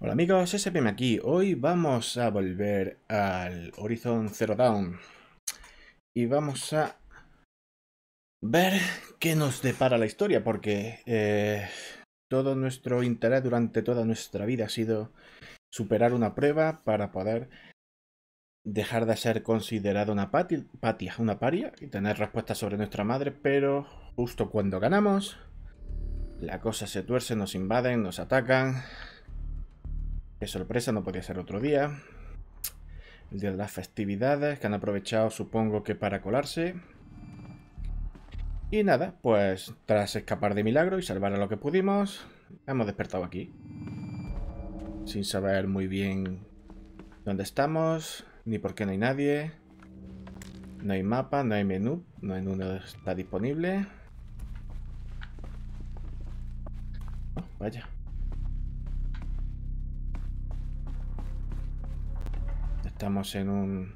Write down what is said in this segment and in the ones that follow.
Hola amigos, SPM aquí. Hoy vamos a volver al Horizon Zero Dawn. Y vamos a ver qué nos depara la historia, porque eh, todo nuestro interés durante toda nuestra vida ha sido superar una prueba para poder dejar de ser considerada una patia, una paria y tener respuestas sobre nuestra madre, pero justo cuando ganamos, la cosa se tuerce, nos invaden, nos atacan Qué sorpresa, no podía ser otro día. El día de las festividades, que han aprovechado supongo que para colarse. Y nada, pues tras escapar de milagro y salvar a lo que pudimos, hemos despertado aquí. Sin saber muy bien dónde estamos, ni por qué no hay nadie. No hay mapa, no hay menú, no hay menú está disponible. Oh, vaya. Estamos en un...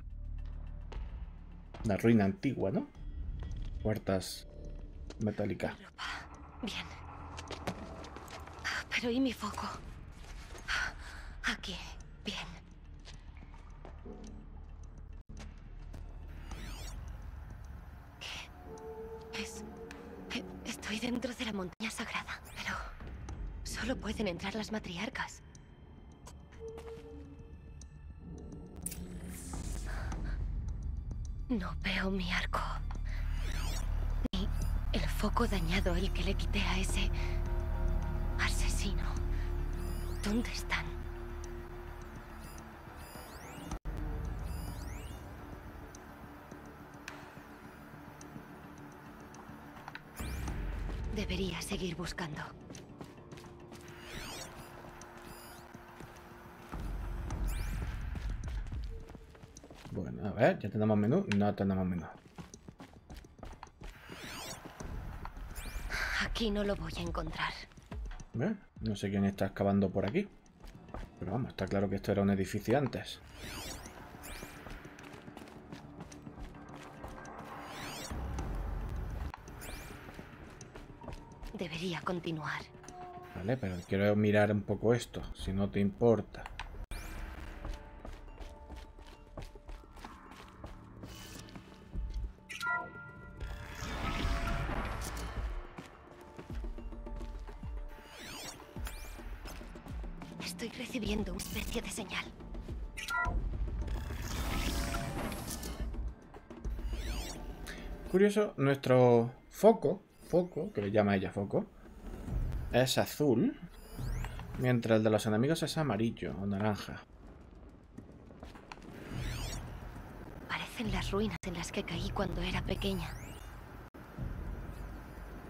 Una ruina antigua, ¿no? Puertas metálicas. Bien. Pero ¿y mi foco? Aquí. Bien. ¿Qué? Es... E, estoy dentro de la montaña sagrada, pero... Solo pueden entrar las matriarcas. No veo mi arco. Ni el foco dañado, el que le quité a ese asesino. ¿Dónde están? Debería seguir buscando. A ver, ya tenemos menú. No tenemos menú. Aquí no lo voy a encontrar. No sé quién está excavando por aquí. Pero vamos, está claro que esto era un edificio antes. Debería continuar. Vale, pero quiero mirar un poco esto, si no te importa. Curioso, nuestro foco, foco, que le llama ella foco, es azul, mientras el de los enemigos es amarillo o naranja. Parecen las ruinas en las que caí cuando era pequeña.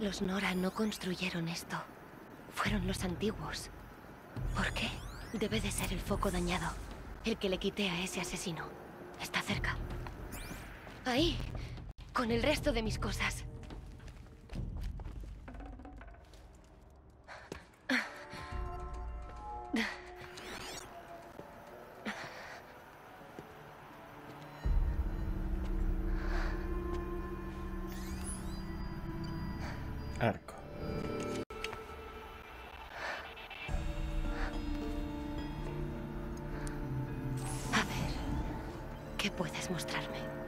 Los Nora no construyeron esto. Fueron los antiguos. ¿Por qué? Debe de ser el foco dañado. El que le quité a ese asesino. Está cerca. Ahí. Con el resto de mis cosas. comandantes, parad la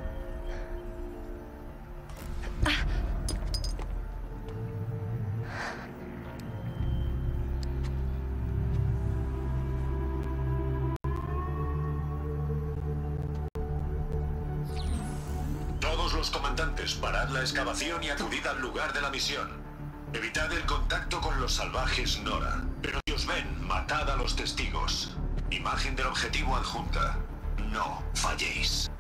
excavación y acudid al lugar de la misión. Evitad el contacto con los salvajes Nora. Pero si os ven, matad a los testigos. Imagen del objetivo adjunta. No falléis.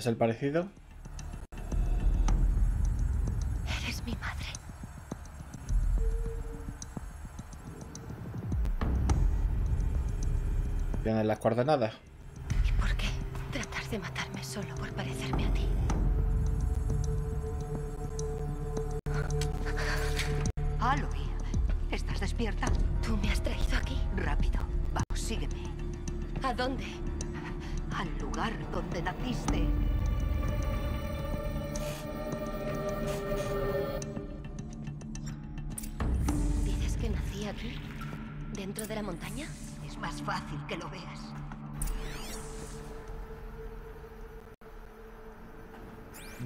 ¿Ves el parecido? Eres mi madre. ¿Tienes las coordenadas?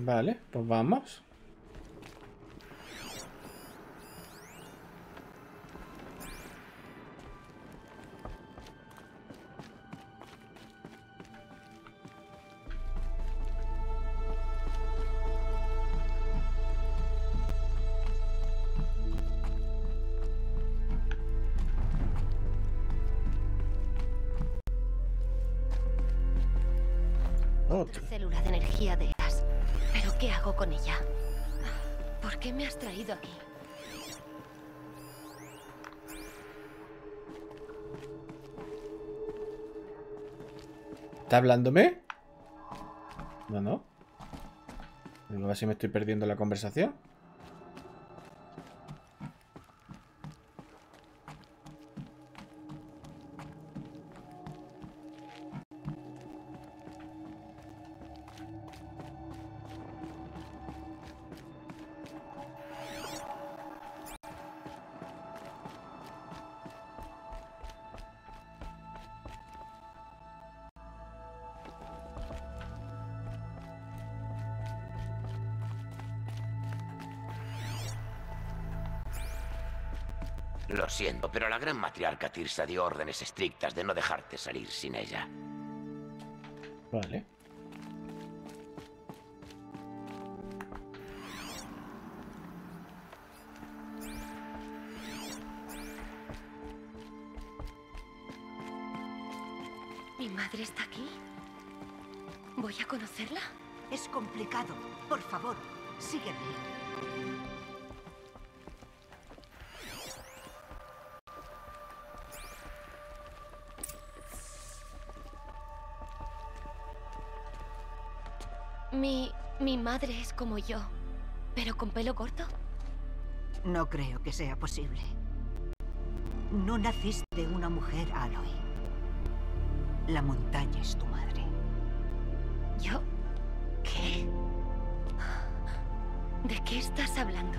Vale, pues vamos. ¿Está hablándome? No, no. A ver si me estoy perdiendo la conversación. Pero la gran matriarca Tirsa dio órdenes estrictas de no dejarte salir sin ella. Vale. ¿Mi madre está aquí? ¿Voy a conocerla? Es complicado. Por favor, sígueme. Mi madre es como yo, pero con pelo corto. No creo que sea posible. No naciste una mujer, Aloy. La montaña es tu madre. ¿Yo? ¿Qué? ¿De qué estás hablando?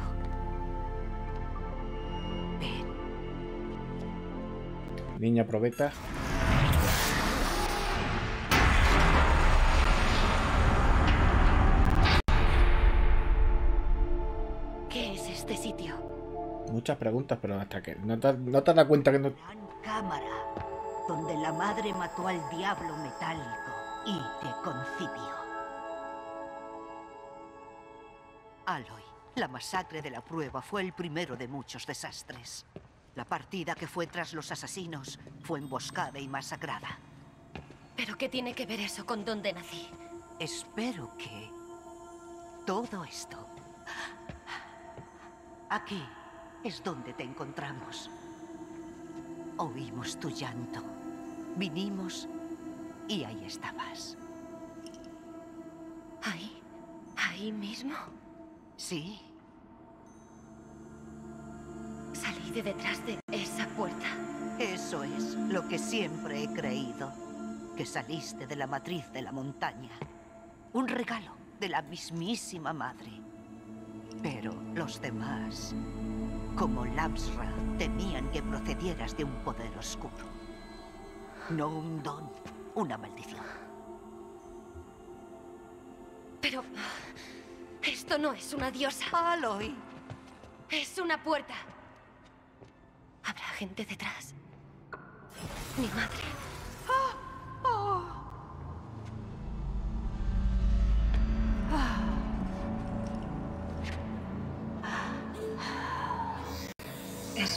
Ven, Niña probeta. Muchas preguntas, pero hasta que no te, no te das cuenta que no... gran cámara, donde la madre mató al diablo metálico y te concibió. Aloy, la masacre de la prueba fue el primero de muchos desastres. La partida que fue tras los asesinos fue emboscada y masacrada. ¿Pero qué tiene que ver eso con dónde nací? Espero que todo esto... Aquí es donde te encontramos. Oímos tu llanto. Vinimos y ahí estabas. ¿Ahí? ¿Ahí mismo? Sí, Salí de detrás de esa puerta. eso es lo que siempre he creído. Que saliste de la matriz de la montaña. Un regalo de la mismísima madre. Pero los demás, como Lapsra, temían que procedieras de un poder oscuro. No un don, una maldición. Pero... Esto no es una diosa. Aloy, Es una puerta. Habrá gente detrás. Mi madre.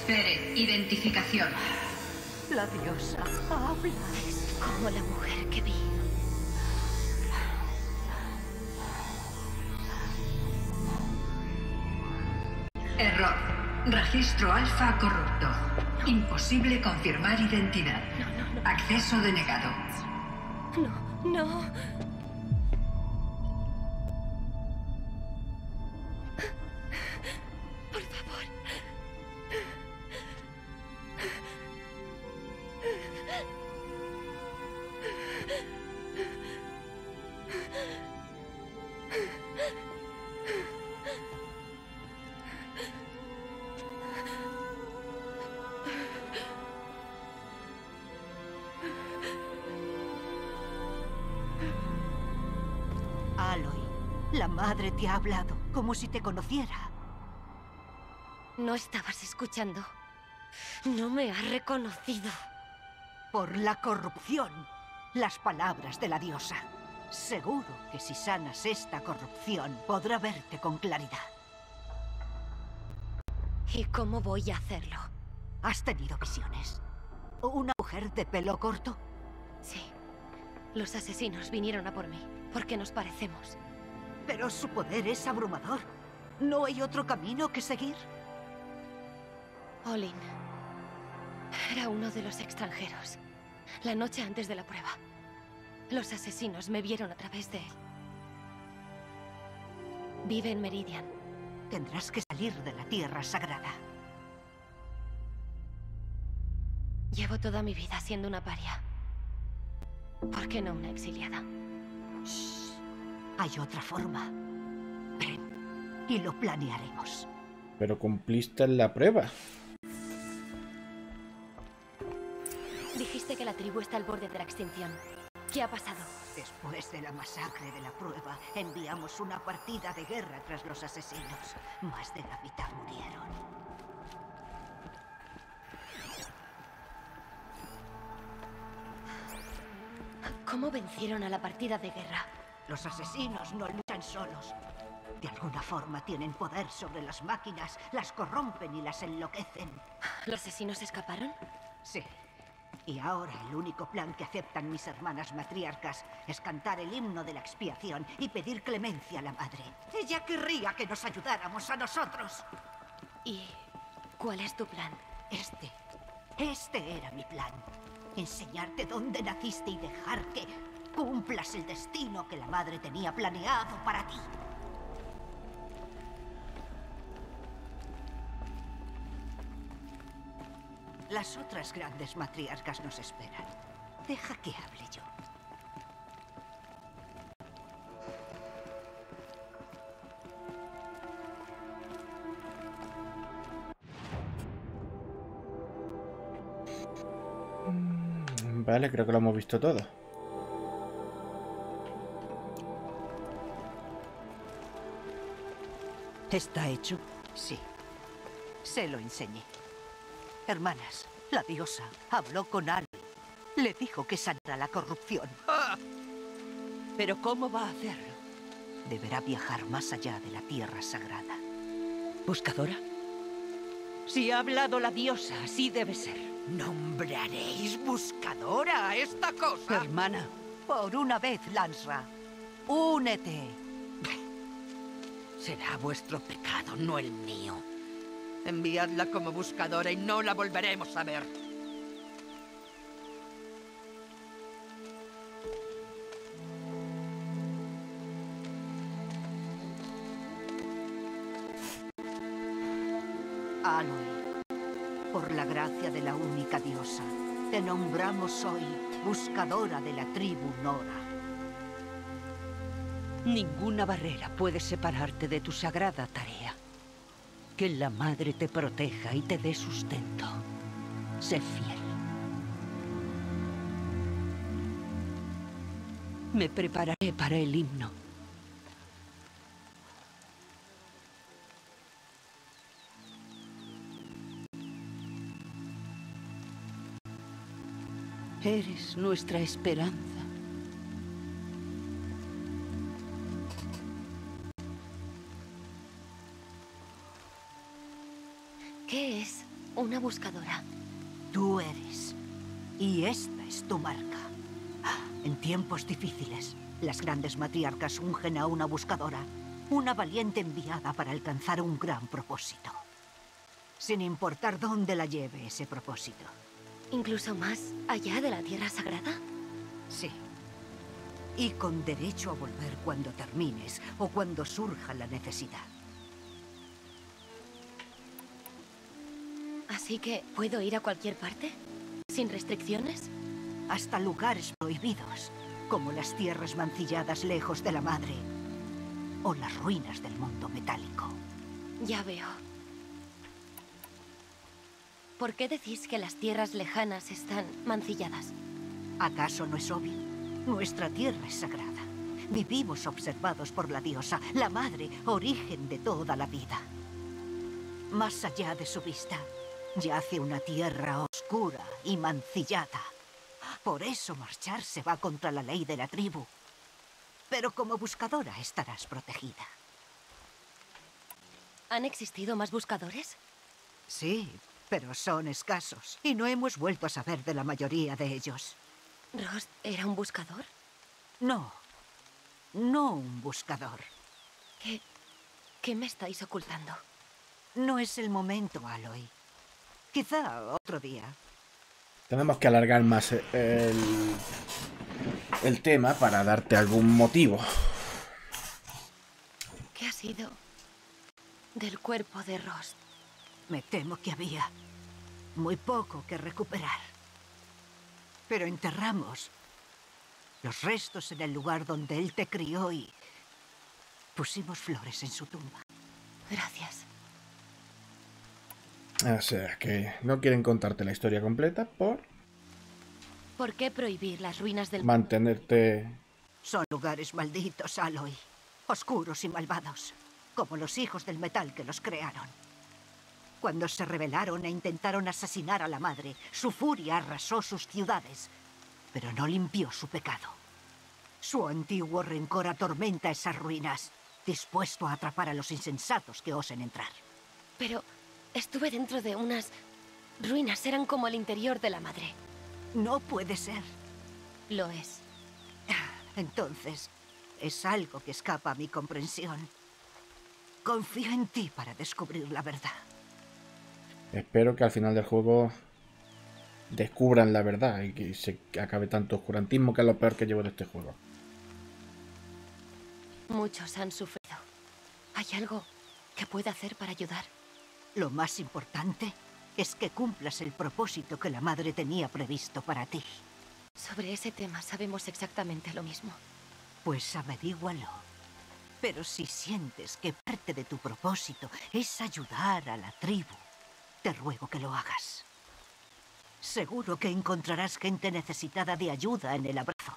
Espere, identificación. La diosa habla. Como la mujer que vi. Error. Registro alfa corrupto. Imposible confirmar identidad. No, no. Acceso denegado. No, no. Como si te conociera. No estabas escuchando. No me has reconocido. Por la corrupción. Las palabras de la diosa. Seguro que si sanas esta corrupción, podrá verte con claridad. ¿Y cómo voy a hacerlo? ¿Has tenido visiones? ¿Una mujer de pelo corto? Sí. Los asesinos vinieron a por mí, porque nos parecemos. Pero su poder es abrumador. ¿No hay otro camino que seguir? Olin. Era uno de los extranjeros. La noche antes de la prueba. Los asesinos me vieron a través de él. Vive en Meridian. Tendrás que salir de la Tierra Sagrada. Llevo toda mi vida siendo una paria. ¿Por qué no una exiliada? Hay otra forma. Ven, y lo planearemos. Pero cumpliste la prueba. Dijiste que la tribu está al borde de la extinción. ¿Qué ha pasado? Después de la masacre de la prueba, enviamos una partida de guerra tras los asesinos. Más de la mitad murieron. ¿Cómo vencieron a la partida de guerra? Los asesinos no luchan solos. De alguna forma tienen poder sobre las máquinas, las corrompen y las enloquecen. ¿Los asesinos escaparon? Sí. Y ahora el único plan que aceptan mis hermanas matriarcas es cantar el himno de la expiación y pedir clemencia a la madre. Ella querría que nos ayudáramos a nosotros. ¿Y cuál es tu plan? Este, este era mi plan. Enseñarte dónde naciste y dejar que cumplas el destino que la madre tenía planeado para ti. Las otras grandes matriarcas nos esperan. Deja que hable yo. Vale, creo que lo hemos visto todo. ¿Está hecho? Sí. Se lo enseñé. Hermanas, la diosa habló con Aloy. Le dijo que sanara la corrupción. ¿Pero cómo va a hacerlo? Deberá viajar más allá de la tierra sagrada. ¿Buscadora? Si ha hablado la diosa, así debe ser. ¿Nombraréis buscadora a esta cosa? Hermana, Por una vez, Lansra. Únete. Será vuestro pecado, no el mío. Enviadla como buscadora y no la volveremos a ver. Aloy, por la gracia de la única diosa, te nombramos hoy buscadora de la tribu Nora. Ninguna barrera puede separarte de tu sagrada tarea. Que la Madre te proteja y te dé sustento. Sé fiel. Me prepararé para el himno. Eres nuestra esperanza. Una buscadora? Tú eres. Y esta es tu marca. En tiempos difíciles, las grandes matriarcas ungen a una buscadora, una valiente enviada para alcanzar un gran propósito. sin importar dónde la lleve ese propósito. ¿Incluso más allá de la Tierra Sagrada? Sí. Y con derecho a volver cuando termines o cuando surja la necesidad. Así que, ¿puedo ir a cualquier parte? ¿Sin restricciones? Hasta lugares prohibidos, como las tierras mancilladas lejos de la madre o las ruinas del mundo metálico. Ya veo. ¿Por qué decís que las tierras lejanas están mancilladas? ¿Acaso no es obvio? Nuestra tierra es sagrada. Vivimos observados por la diosa, la madre, origen de toda la vida. Más allá de su vista, yace una tierra oscura y mancillada. Por eso marcharse va contra la ley de la tribu. Pero como buscadora estarás protegida. ¿Han existido más buscadores? Sí, pero son escasos. Y no hemos vuelto a saber de la mayoría de ellos. ¿Rost era un buscador? No. No un buscador. ¿Qué... qué me estáis ocultando? No es el momento, Aloy. Quizá otro día. Tenemos que alargar más el, el tema para darte algún motivo. ¿Qué ha sido del cuerpo de Rost? Me temo que había muy poco que recuperar. Pero enterramos los restos en el lugar donde él te crió y pusimos flores en su tumba. Gracias. O sea, que no quieren contarte la historia completa por ¿Por qué prohibir las ruinas del mantenerte... Son lugares malditos, Aloy. Oscuros y malvados. Como los hijos del metal que los crearon. Cuando se rebelaron e intentaron asesinar a la madre, su furia arrasó sus ciudades. Pero no limpió su pecado. Su antiguo rencor atormenta esas ruinas, dispuesto a atrapar a los insensatos que osen entrar. Pero estuve dentro de unas ruinas. Eran como el interior de la madre. No puede ser. Lo es. Entonces, es algo que escapa a mi comprensión. Confío en ti para descubrir la verdad. Espero que al final del juego descubran la verdad y que se acabe tanto oscurantismo que es lo peor que llevo de este juego. Muchos han sufrido. ¿Hay algo que pueda hacer para ayudar? Lo más importante es que cumplas el propósito que la madre tenía previsto para ti. Sobre ese tema sabemos exactamente lo mismo. Pues averígualo. Pero si sientes que parte de tu propósito es ayudar a la tribu, te ruego que lo hagas. Seguro que encontrarás gente necesitada de ayuda en el abrazo.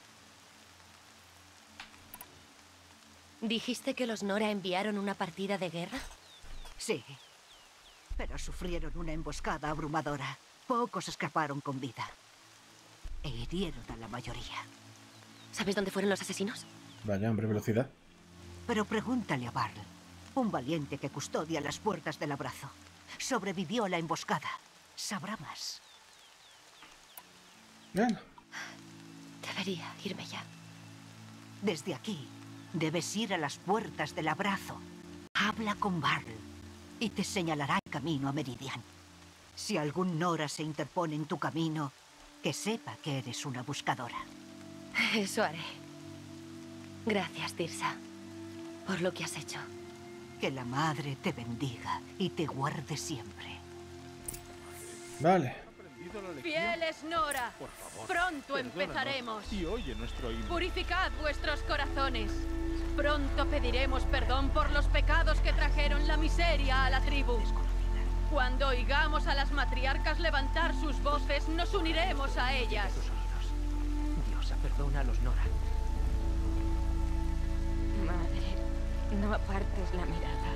¿Dijiste que los Nora enviaron una partida de guerra? Sí, pero sufrieron una emboscada abrumadora. Pocos escaparon con vida. E hirieron a la mayoría. ¿Sabes dónde fueron los asesinos? Vaya, hombre, velocidad. Pero pregúntale a Barl, un valiente que custodia las puertas del abrazo. Sobrevivió a la emboscada. Sabrá más. Bueno, Debería irme ya. Desde aquí, debes ir a las puertas del abrazo. Habla con Barl y te señalará el camino a Meridian. Si algún Nora se interpone en tu camino, que sepa que eres una buscadora. Eso haré. Gracias, Tirsa, por lo que has hecho. Que la madre te bendiga y te guarde siempre. vale. Fieles Nora, pronto empezaremos. Y oye nuestro himno. Purificad vuestros corazones. Pronto pediremos perdón por los pecados que trajeron la miseria a la tribu. Cuando oigamos a las matriarcas levantar sus voces, nos uniremos a ellas. Diosa, perdona a los Nora. Madre, no apartes la mirada.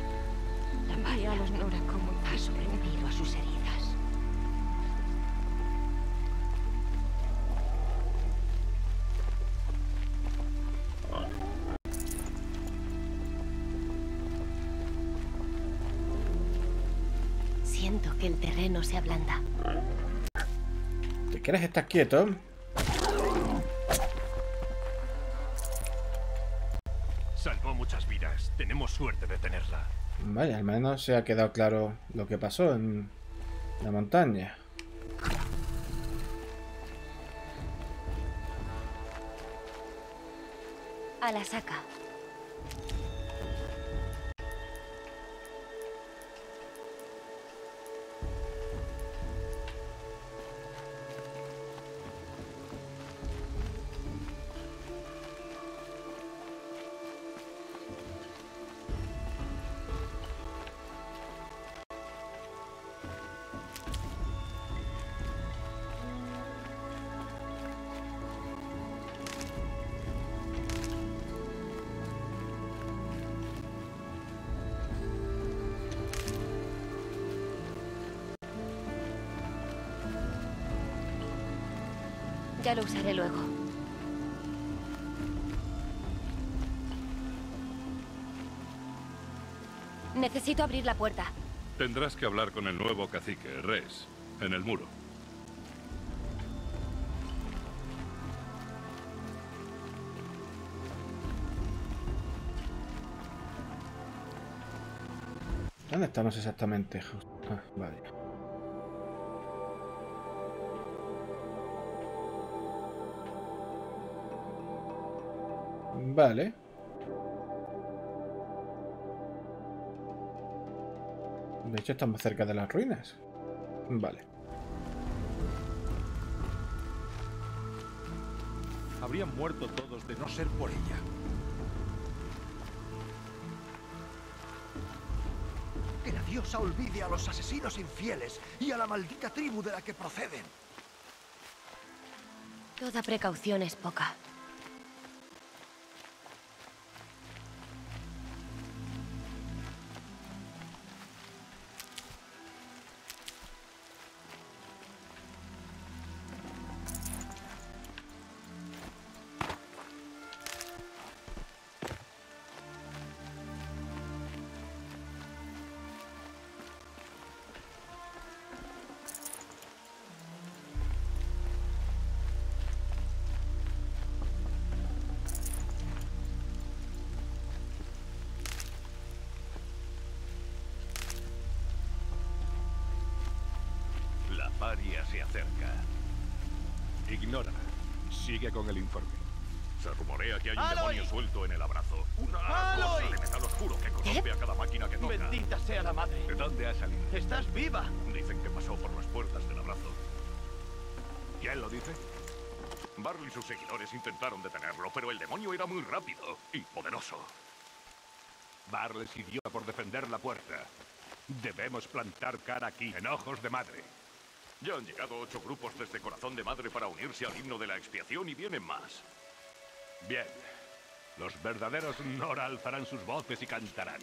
La María a los Nora como Ha sobrevivido a sus heridas. Quieres estar quieto? Salvó muchas vidas. Tenemos suerte de tenerla. Vaya, al menos se ha quedado claro lo que pasó en la montaña. A la saca. Ya lo usaré luego. Necesito abrir la puerta. Tendrás que hablar con el nuevo cacique, Res, en el muro. ¿Dónde estamos exactamente? Ah, vale. Vale. De hecho, estamos cerca de las ruinas. Vale. Habrían muerto todos de no ser por ella. Que la diosa olvide a los asesinos infieles y a la maldita tribu de la que proceden. Toda precaución es poca. La paria se acerca. Ignora. Sigue con el informe. Se rumorea que hay un ¡Aloy! demonio suelto en el abrazo. Una ¡Aloy! cosa de metal oscuro que corrompe a cada máquina que toca. Bendita sea la madre. ¿De dónde ha salido? ¡Estás viva! Dicen que pasó por las puertas del abrazo. ¿Quién lo dice? Barley y sus seguidores intentaron detenerlo, pero el demonio era muy rápido y poderoso. Barles sirvió por defender la puerta. Debemos plantar cara aquí, en ojos de madre. Ya han llegado ocho grupos desde Corazón de Madre para unirse al himno de la expiación y vienen más. Bien. Los verdaderos Nora alzarán sus voces y cantarán.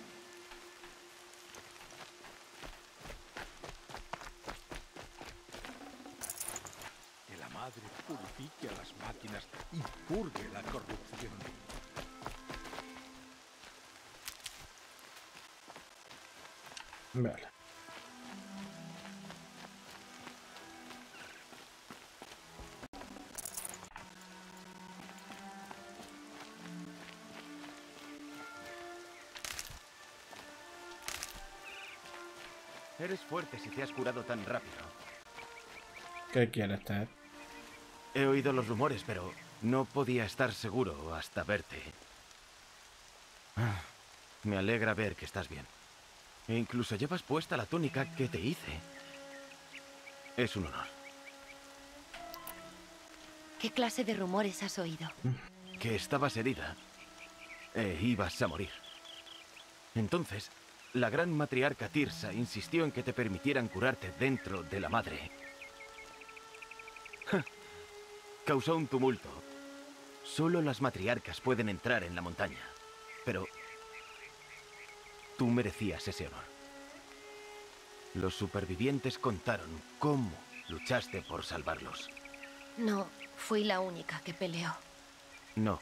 Que la madre purifique a las máquinas y purgue la corrupción. Vale. Eres fuerte si te has curado tan rápido. ¿Qué quieres, Ted? He oído los rumores, pero no podía estar seguro hasta verte. Ah, Me alegra ver que estás bien. E incluso llevas puesta la túnica que te hice. Es un honor. ¿Qué clase de rumores has oído? Que estabas herida e ibas a morir. Entonces, la gran matriarca Tirsa insistió en que te permitieran curarte dentro de la madre. Causó un tumulto. Solo las matriarcas pueden entrar en la montaña. Pero tú merecías ese honor. Los supervivientes contaron cómo luchaste por salvarlos. No, fui la única que peleó. No.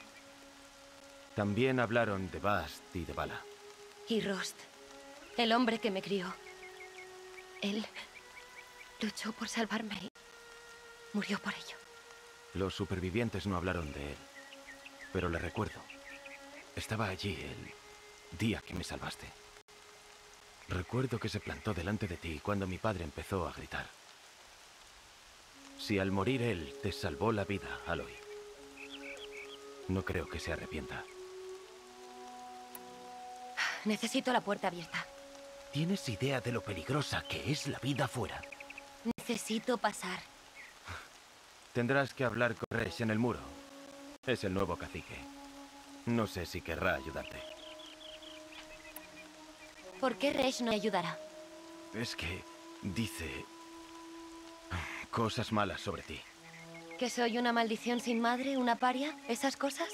También hablaron de Bast y de Bala. Y Rost, el hombre que me crió. Él luchó por salvarme y murió por ello. Los supervivientes no hablaron de él, pero le recuerdo. Estaba allí el día que me salvaste. Recuerdo que se plantó delante de ti cuando mi padre empezó a gritar. Si al morir él te salvó la vida, Aloy, no creo que se arrepienta. Necesito la puerta abierta. ¿Tienes idea de lo peligrosa que es la vida fuera? Necesito pasar. Tendrás que hablar con Resh en el muro. Es el nuevo cacique. No sé si querrá ayudarte. ¿Por qué Resh no ayudará? Es que dice cosas malas sobre ti. ¿Que soy una maldición sin madre, una paria? ¿Esas cosas?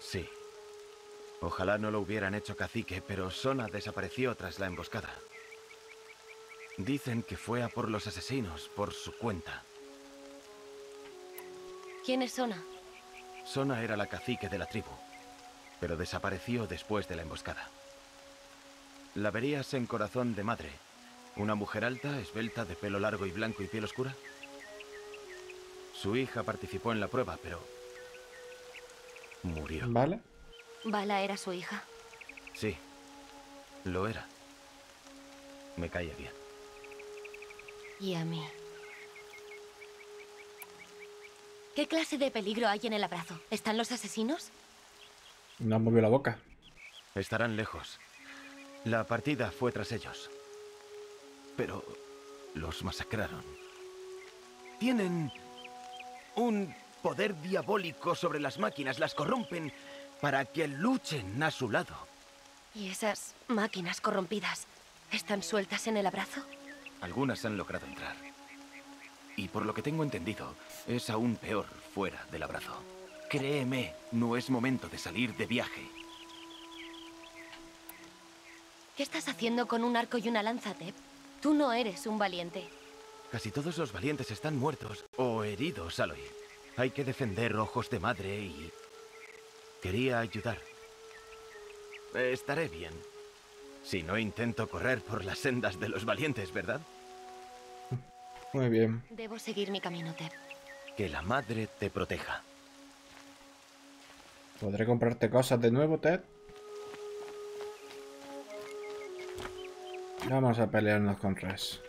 Sí. Ojalá no lo hubieran hecho cacique, pero Sona desapareció tras la emboscada. Dicen que fue a por los asesinos por su cuenta. ¿Quién es Sona? Sona era la cacique de la tribu, pero desapareció después de la emboscada. ¿La verías en Corazón de Madre? ¿Una mujer alta, esbelta, de pelo largo y blanco y piel oscura? Su hija participó en la prueba, pero... murió. ¿Vale? Bala era su hija. Sí, lo era. Me caía bien. Y a mí. ¿Qué clase de peligro hay en el abrazo? ¿Están los asesinos? No han movido la boca. Estarán lejos. La partida fue tras ellos. Pero los masacraron. Tienen un poder diabólico sobre las máquinas. Las corrompen para que luchen a su lado. ¿Y esas máquinas corrompidas están sueltas en el abrazo? Algunas han logrado entrar. Y por lo que tengo entendido, es aún peor fuera del abrazo. Créeme, no es momento de salir de viaje. ¿Qué estás haciendo con un arco y una lanza, Tep? Tú no eres un valiente. Casi todos los valientes están muertos o heridos, Aloy. Hay que defender ojos de madre y... Quería ayudar. Estaré bien. Si no intento correr por las sendas de los valientes, ¿verdad? Muy bien. Debo seguir mi camino, Tep. Que la madre te proteja. ¿Podré comprarte cosas de nuevo, Ted? Vamos a pelearnos con Res.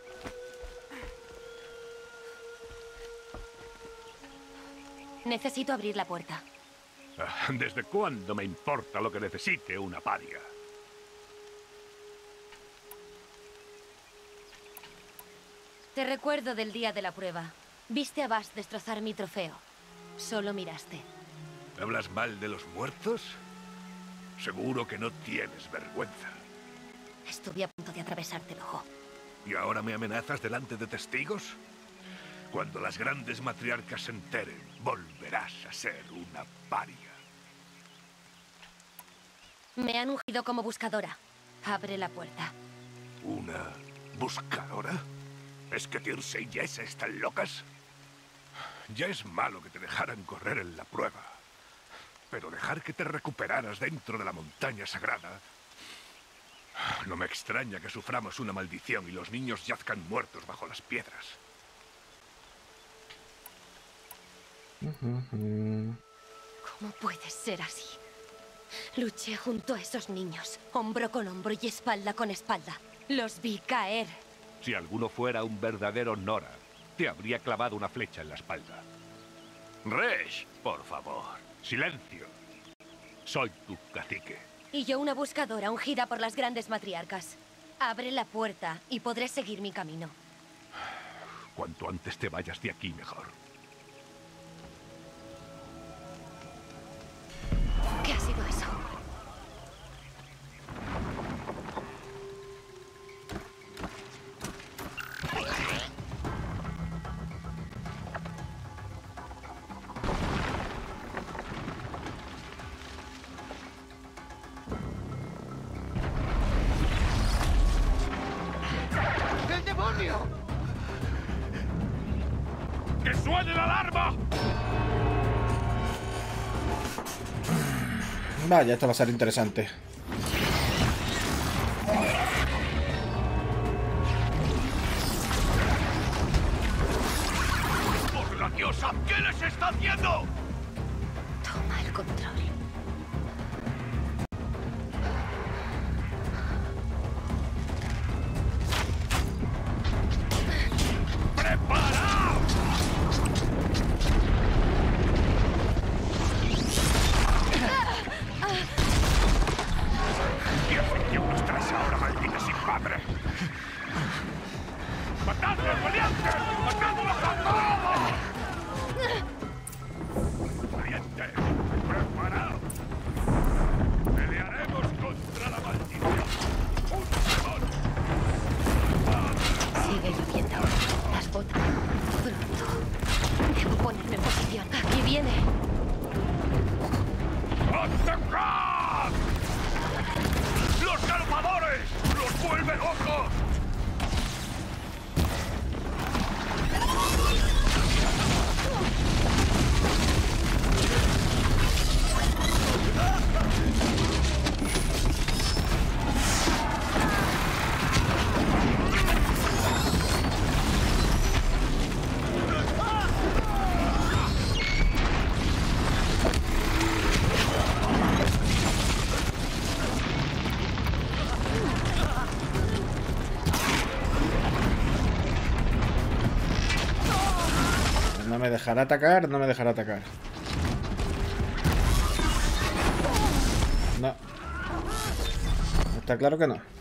Necesito abrir la puerta. ¿Desde cuándo me importa lo que necesite una paria? Te recuerdo del día de la prueba. Viste a Bash destrozar mi trofeo. Solo miraste. ¿Hablas mal de los muertos? Seguro que no tienes vergüenza. Estuve a punto de atravesarte el ojo. ¿Y ahora me amenazas delante de testigos? Cuando las grandes matriarcas se enteren, volverás a ser una paria. Me han ungido como buscadora. Abre la puerta. ¿Una buscadora? ¿Es que Tirse y Jess están locas? Ya es malo que te dejaran correr en la prueba. Pero dejar que te recuperaras dentro de la montaña sagrada... No me extraña que suframos una maldición y los niños yazcan muertos bajo las piedras. ¿Cómo puedes ser así? Luché junto a esos niños, hombro con hombro y espalda con espalda. Los vi caer. Si alguno fuera un verdadero Nora, te habría clavado una flecha en la espalda. Resh, por favor, silencio. Soy tu cacique. Y yo una buscadora ungida por las grandes matriarcas. Abre la puerta y podré seguir mi camino. Cuanto antes te vayas de aquí, mejor. Vaya, esto va a ser interesante. Dejará atacar, no me dejará atacar. No. Está claro que no.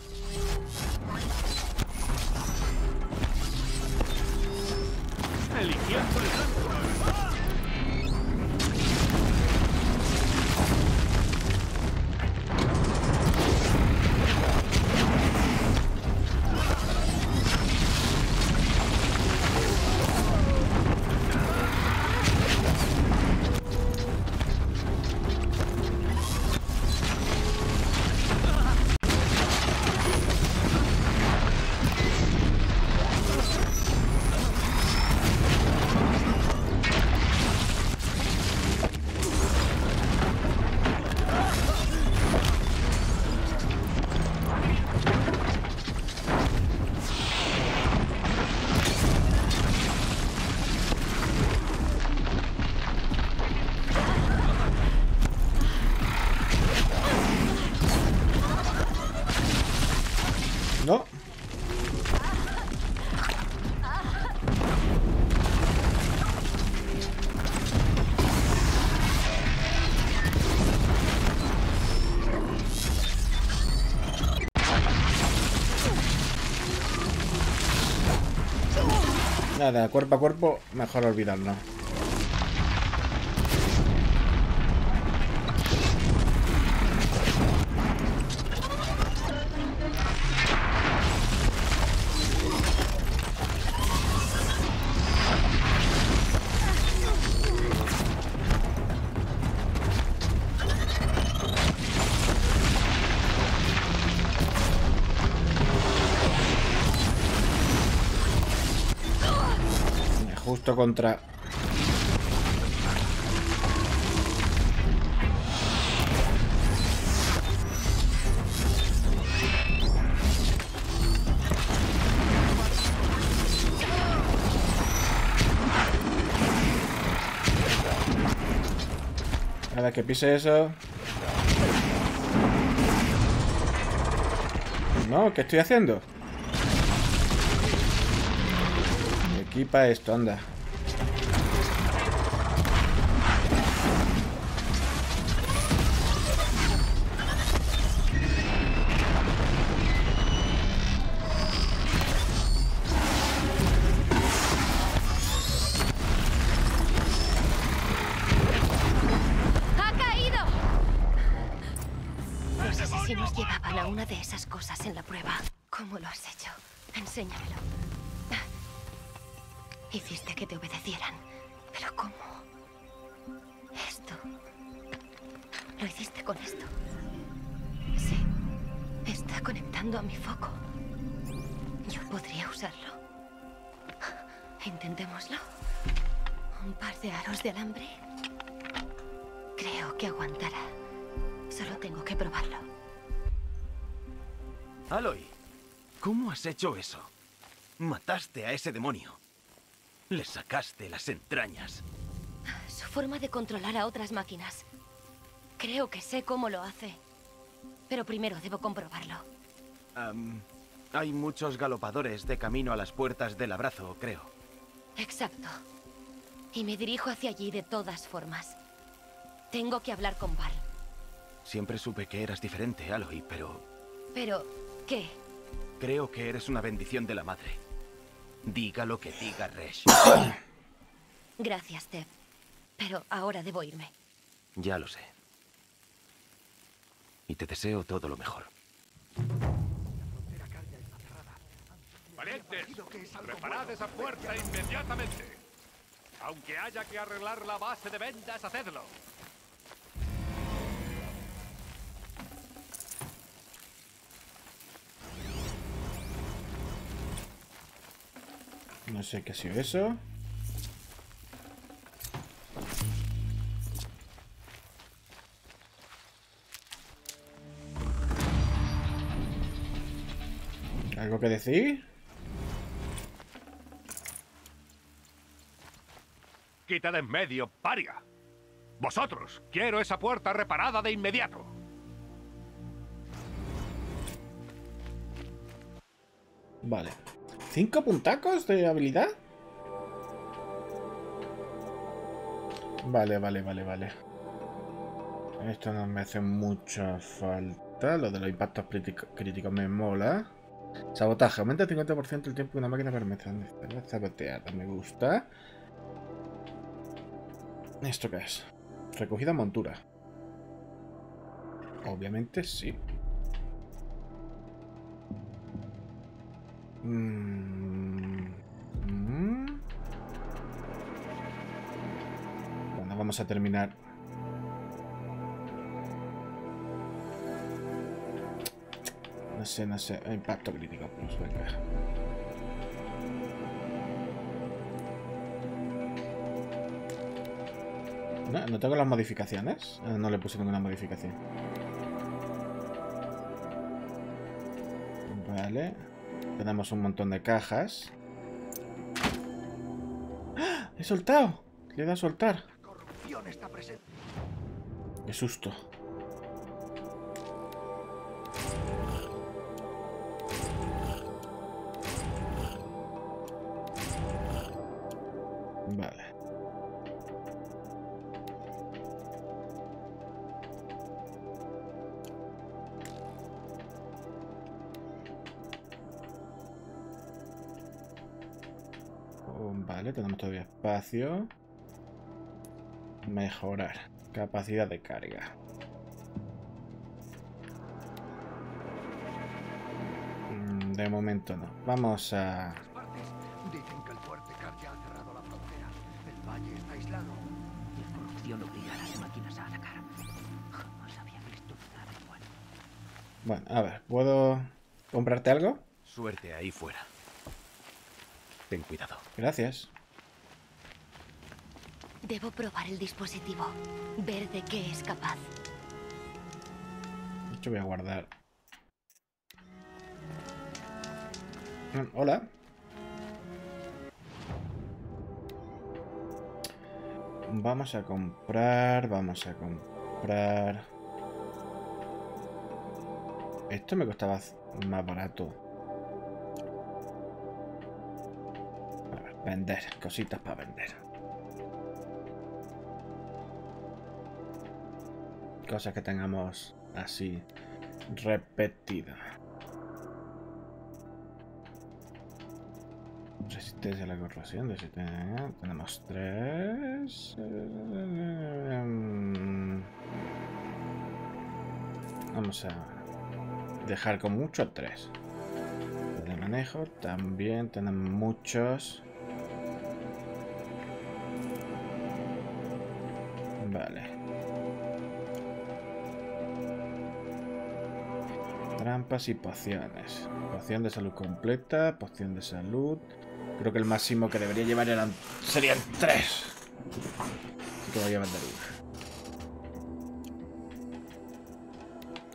Nada, cuerpo a cuerpo, mejor olvidarlo. Contra... Nada, que pise eso. No, ¿qué estoy haciendo? Equipa esto, anda. En la prueba. ¿Cómo lo has hecho? Enséñamelo. Hiciste que te obedecieran. ¿Pero cómo? Esto. Lo hiciste con esto. Sí. Está conectando a mi foco. Yo podría usarlo. Intentémoslo. Un par de aros de alambre. Creo que aguantará. Solo tengo que probarlo. Aloy, ¿cómo has hecho eso? Mataste a ese demonio. Le sacaste las entrañas. Su forma de controlar a otras máquinas. Creo que sé cómo lo hace. Pero primero debo comprobarlo. Hay muchos galopadores de camino a las puertas del abrazo, creo. Exacto. Y me dirijo hacia allí de todas formas. Tengo que hablar con Val. Siempre supe que eras diferente, Aloy, pero Pero, ¿qué? creo que eres una bendición de la madre. Diga lo que diga Resh. Gracias, Teb. Pero ahora debo irme. ya lo sé. Y te deseo todo lo mejor. Valientes, preparad esa puerta inmediatamente. Aunque haya que arreglar la base de vendas, hacedlo. No sé qué ha sido eso. ¿Algo que decir? Quita de en medio, paria. Vosotros, quiero esa puerta reparada de inmediato. Vale. ¿Cinco puntacos de habilidad? Vale, vale, vale, vale. Esto no me hace mucha falta. Lo de los impactos críticos me mola. Sabotaje. Aumenta el 50% el tiempo que una máquina permite saboteada. Me gusta. ¿Esto qué es? Recogida montura. Obviamente sí. Bueno, vamos a terminar. No sé, no sé. Impacto crítico, pues venga. No, tengo las modificaciones. Ah, no le puse ninguna modificación. Tenemos un montón de cajas. ¡Ah! ¡He soltado! Le dado a soltar. Qué susto. Vale. Vale, tenemos todavía espacio. Mejorar. Capacidad de carga. Mm, de momento no. Vamos a... Dicen que el fuerte Karja ha cerrado la frontera. El valle está aislado. La corrupción obliga a las máquinas a atacar. Jamás había visto nada igual. Bueno, a ver, ¿puedo comprarte algo? Suerte ahí fuera. Ten cuidado. Gracias. Debo probar el dispositivo. Ver de qué es capaz. Yo voy a guardar. Mm, Hola. Vamos a comprar, vamos a comprar. Esto me costaba más barato. Vender, cositas para vender. Cosas que tengamos así repetidas. Resistencia a la corrosión. resistencia- Tenemos tres. Em, Vamos a dejar con mucho tres. De manejo también tenemos muchos. Trampas y pociones. Poción de salud completa, poción de salud. Creo que el máximo que debería llevar eran serían tres. Así que voy a vender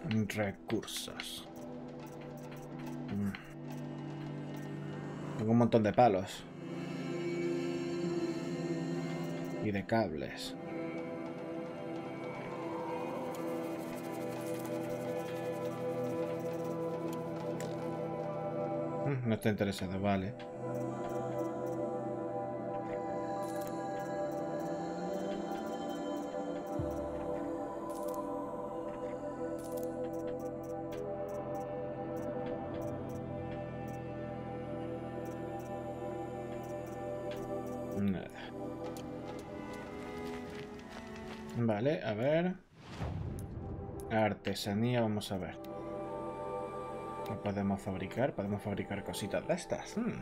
una. Recursos. Mm. Tengo un montón de palos. Y de cables. No está interesado, vale. Nada. Vale, a ver. Artesanía, vamos a ver. ¿Qué podemos fabricar? Podemos fabricar cositas de estas. Hmm.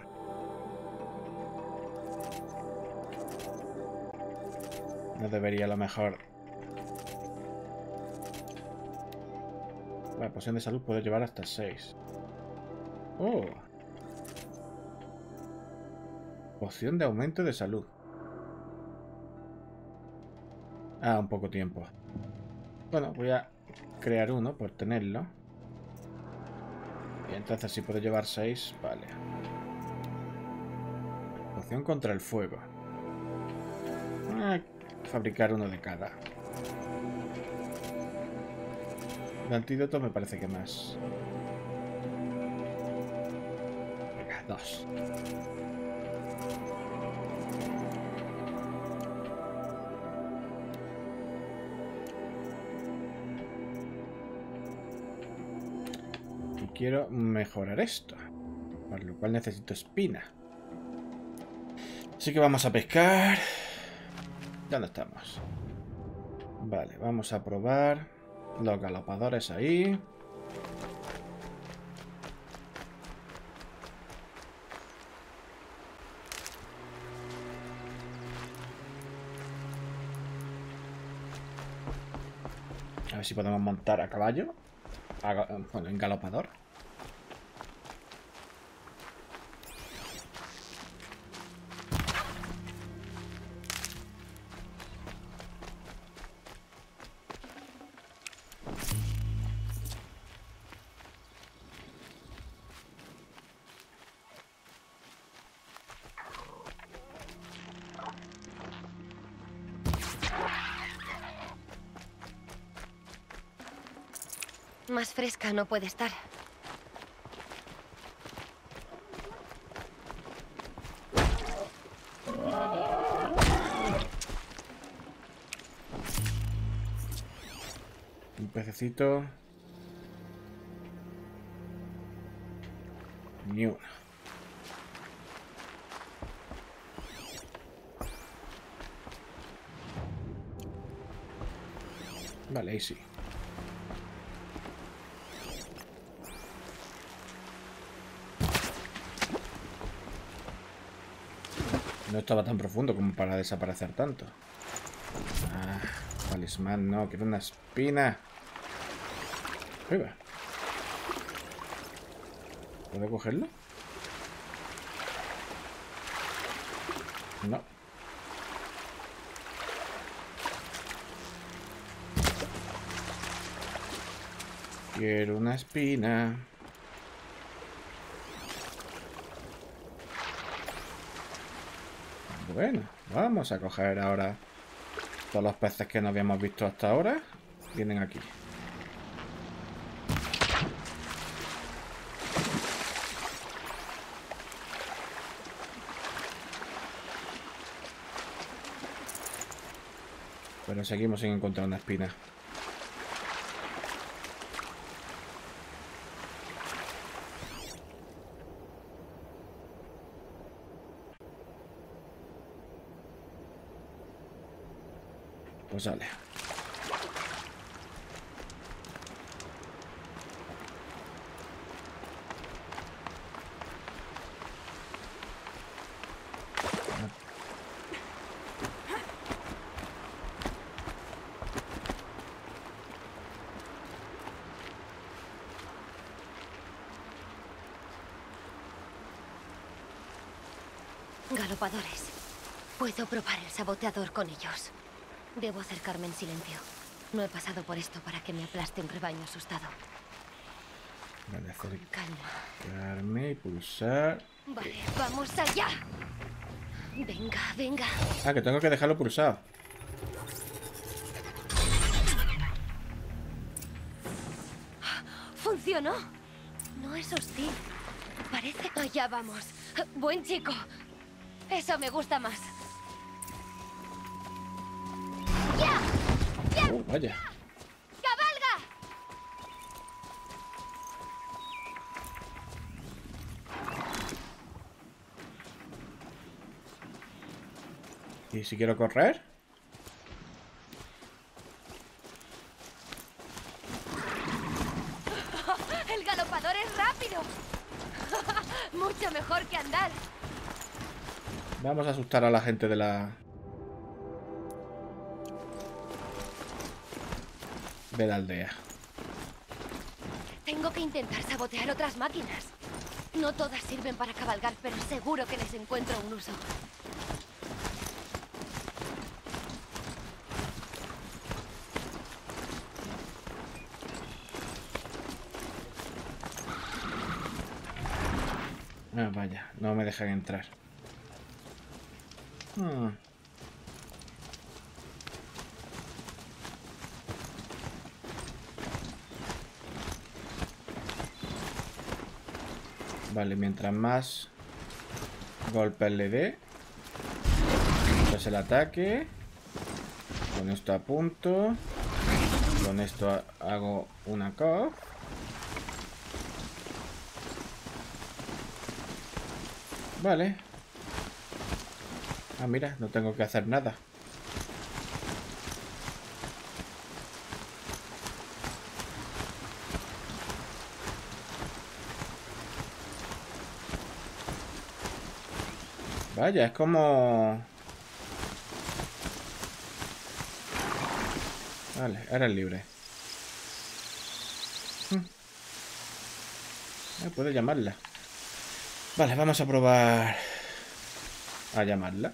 No debería a lo mejor... La poción de salud puede llevar hasta 6. Oh. Poción de aumento de salud. Ah, un poco tiempo. Bueno, voy a crear uno por tenerlo. Entonces si puedo llevar 6, vale. Poción contra el fuego. Ah, fabricar uno de cada. El antídoto me parece que más. Venga, dos. Quiero mejorar esto. Para lo cual necesito espina. Así que vamos a pescar. ¿Dónde estamos? Vale, vamos a probar los galopadores ahí. A ver si podemos montar a caballo. bueno, en galopador. No puede estar. Un pececito. Estaba tan profundo como para desaparecer tanto. Ah, talismán, no, quiero una espina. Va. ¿Puedo cogerlo? No. Quiero una espina. Bueno, vamos a coger ahora todos los peces que no habíamos visto hasta ahora. Vienen aquí. Pero seguimos sin encontrar una espina. Galopadores. Puedo probar el saboteador con ellos. Debo acercarme en silencio. No he pasado por esto para que me aplaste un rebaño asustado. Vale, acercarme y pulsar. Vale, vamos allá. Venga, venga. Ah, que tengo que dejarlo pulsado. Funcionó. No es hostil. Parece... Allá vamos. Buen chico. Eso me gusta más. Vaya. ¡Cabalga! ¿Y si quiero correr? ¡El galopador es rápido! Mucho mejor que andar. Vamos a asustar a la gente de la... De la aldea. Tengo que intentar sabotear otras máquinas. No todas sirven para cabalgar, pero seguro que les encuentro un uso. Ah, vaya, no me dejan entrar. Hmm. Vale, mientras más golpes le dé, pues el ataque. Con esto apunto. Con esto hago una cof. Vale. Ah, mira, no tengo que hacer nada. Vaya, es como... Vale, ahora es libre. Eh, puedo llamarla. Vale, vamos a probar a llamarla.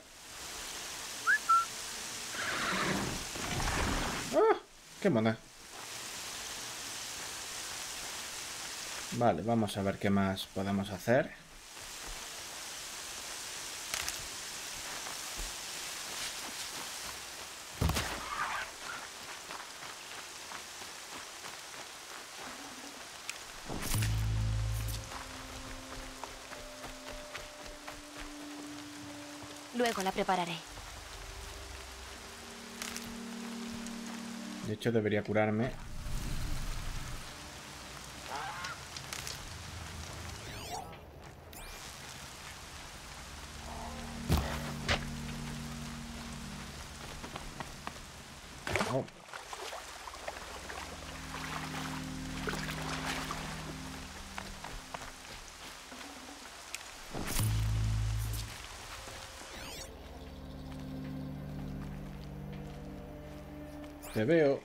¡Ah! ¡Qué mona! Vale, vamos a ver qué más podemos hacer. La prepararé. De hecho, debería curarme. Te veo.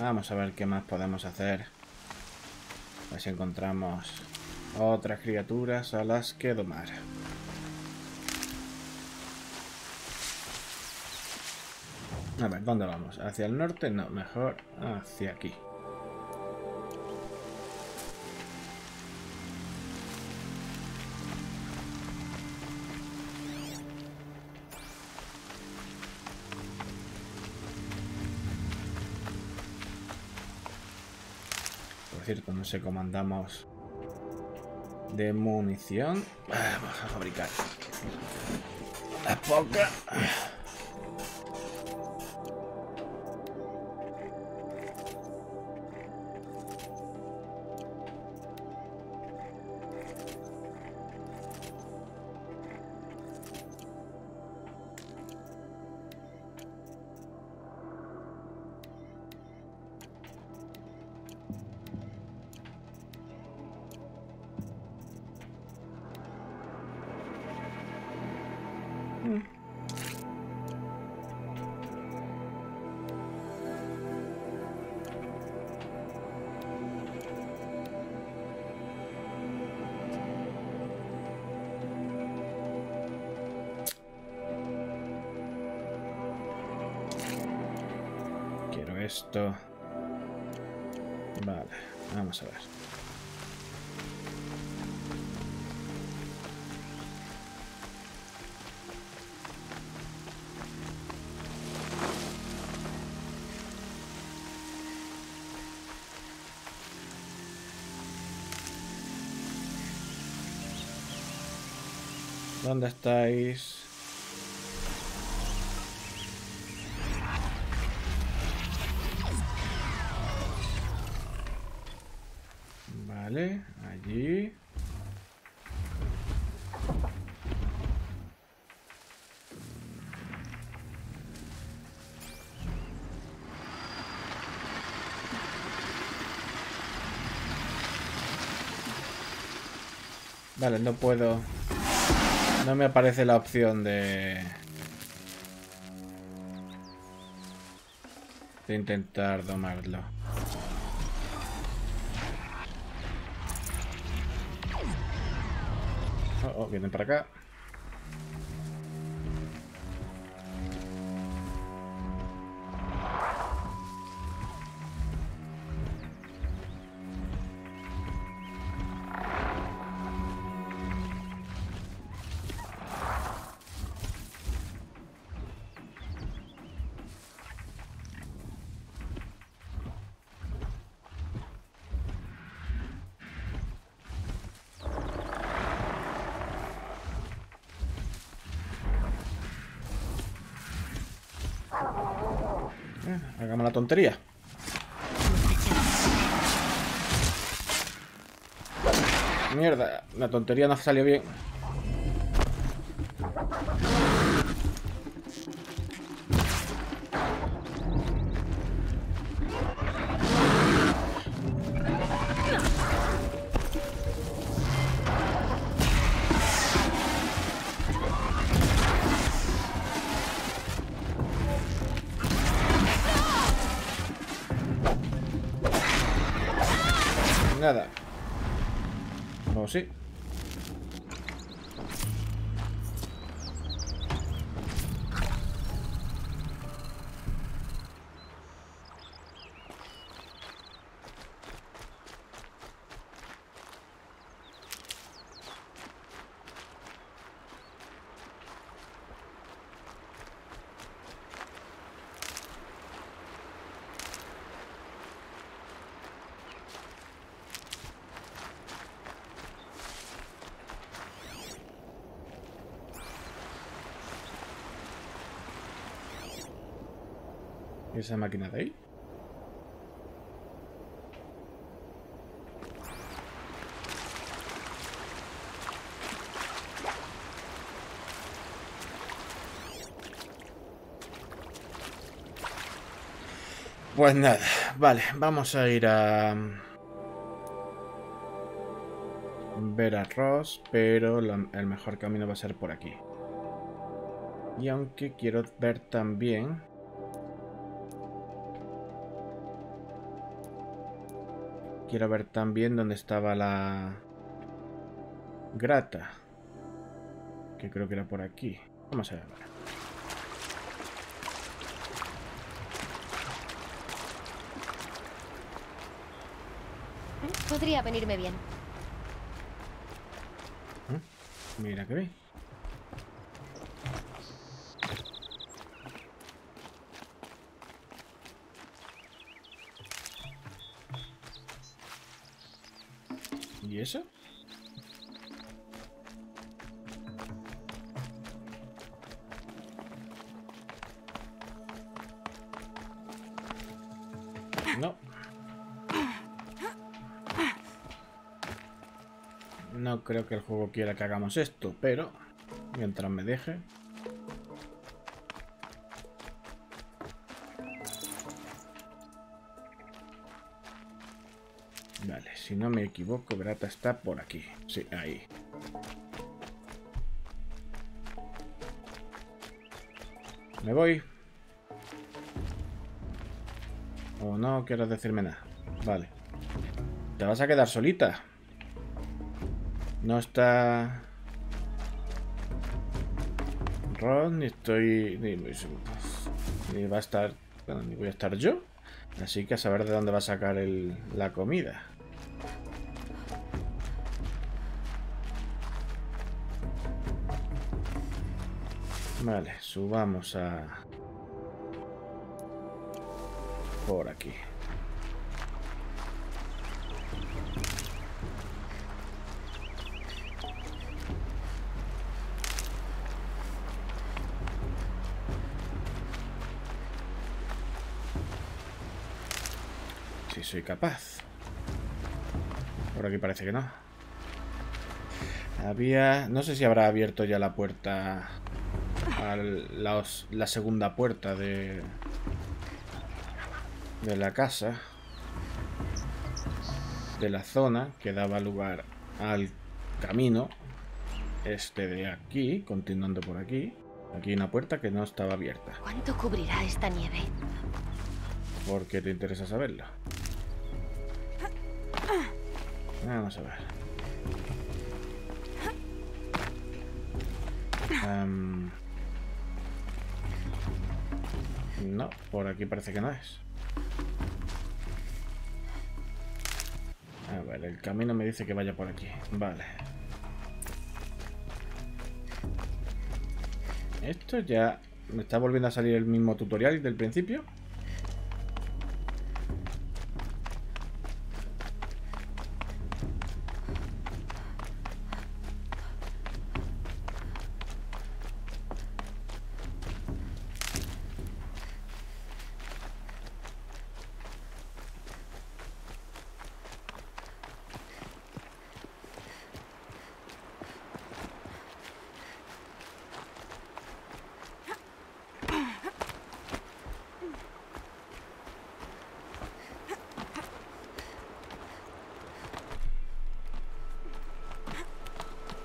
Vamos a ver qué más podemos hacer. A si encontramos otras criaturas a las que domar. A ver, ¿dónde vamos? ¿Hacia el norte? No, mejor hacia aquí. Por cierto, no sé cómo andamos de munición. Vamos a fabricar. La poca. ¿Dónde estáis? Vale, allí. Vale, no puedo... No me aparece la opción de... De intentar domarlo. Oh, oh, vienen para acá. Tontería. Mierda, la tontería no salió bien. Esa máquina de ahí? Pues nada, vale, vamos a ir a ver a Ross, pero el mejor camino va a ser por aquí. Y aunque quiero ver también... Quiero ver también dónde estaba la... Grata. Que creo que era por aquí. Vamos a ver. Podría venirme bien. Mira que ve. No. No creo que el juego quiera que hagamos esto, pero mientras me deje. No me equivoco, Grata está por aquí. Sí, ahí. Me voy. ¿O no quieres decirme nada? Vale. ¿Te vas a quedar solita? No está... Ron, ni estoy... Ni, ni va a estar... bueno, ni voy a estar yo. Así que a saber de dónde va a sacar el- la comida. Vale, subamos a... Por aquí. Si soy capaz. Por aquí parece que no. Había... No sé si habrá abierto ya la puerta... a la, segunda puerta de... De la casa. De la zona que daba lugar al camino. Este de aquí, continuando por aquí. Aquí hay una puerta que no estaba abierta. ¿Cuánto cubrirá esta nieve? ¿Por qué te interesa saberlo? Vamos a ver. Am, no, por aquí parece que no es. A ver, el camino me dice que vaya por aquí. Vale. Esto ya me está volviendo a salir el mismo tutorial del principio.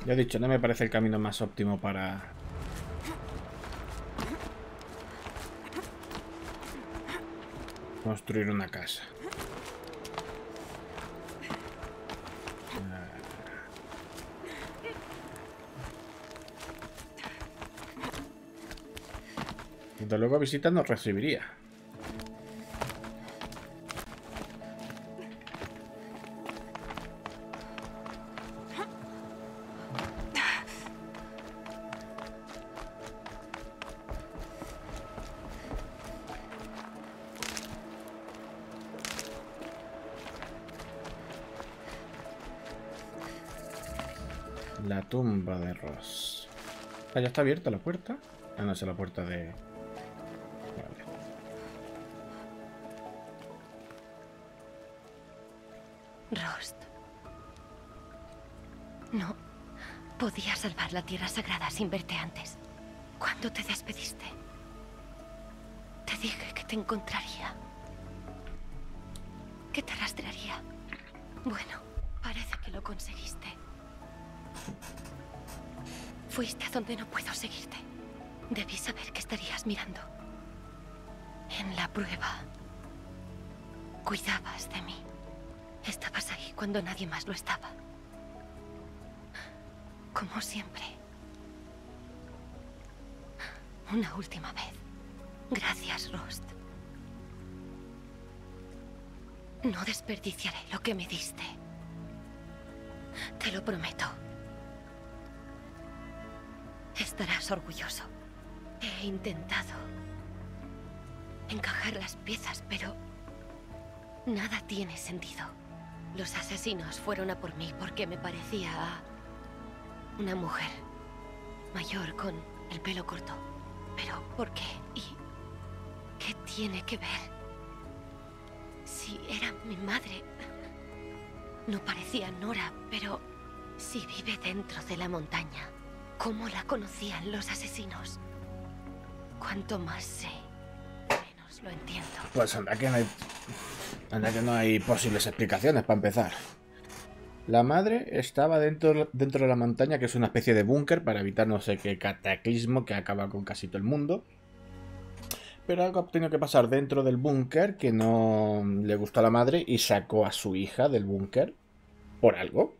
Ya he dicho, no me parece el camino más óptimo para... Construir una casa. Desde luego visita nos recibiría. Está abierta la puerta. Ah, no, es la puerta de... Vale. Rost. No podía salvar la Tierra Sagrada sin verte antes. Cuando te despediste, te dije que te encontraría. Que te rastrearía. Bueno, Fuiste a donde no puedo seguirte. Debí saber que estarías mirando. En la prueba. Cuidabas de mí. Estabas ahí cuando nadie más lo estaba. Como siempre. Una última vez. Gracias, Rost. No desperdiciaré lo que me diste. Te lo prometo. Orgulloso. He intentado encajar las piezas, pero nada tiene sentido. Los asesinos fueron a por mí porque me parecía a una mujer mayor con el pelo corto. Pero ¿por qué? ¿Y qué tiene que ver? Si era mi madre. No parecía Nora, pero si vive dentro de la montaña. ¿Cómo la conocían los asesinos? Cuanto más sé, menos lo entiendo. Pues anda que no hay... Anda que no hay posibles explicaciones para empezar. La madre estaba dentro, dentro de la montaña, que es una especie de búnker para evitar no sé qué cataclismo que acaba con casi todo el mundo. Pero algo ha tenido que pasar dentro del búnker que no le gustó a la madre y sacó a su hija del búnker por algo.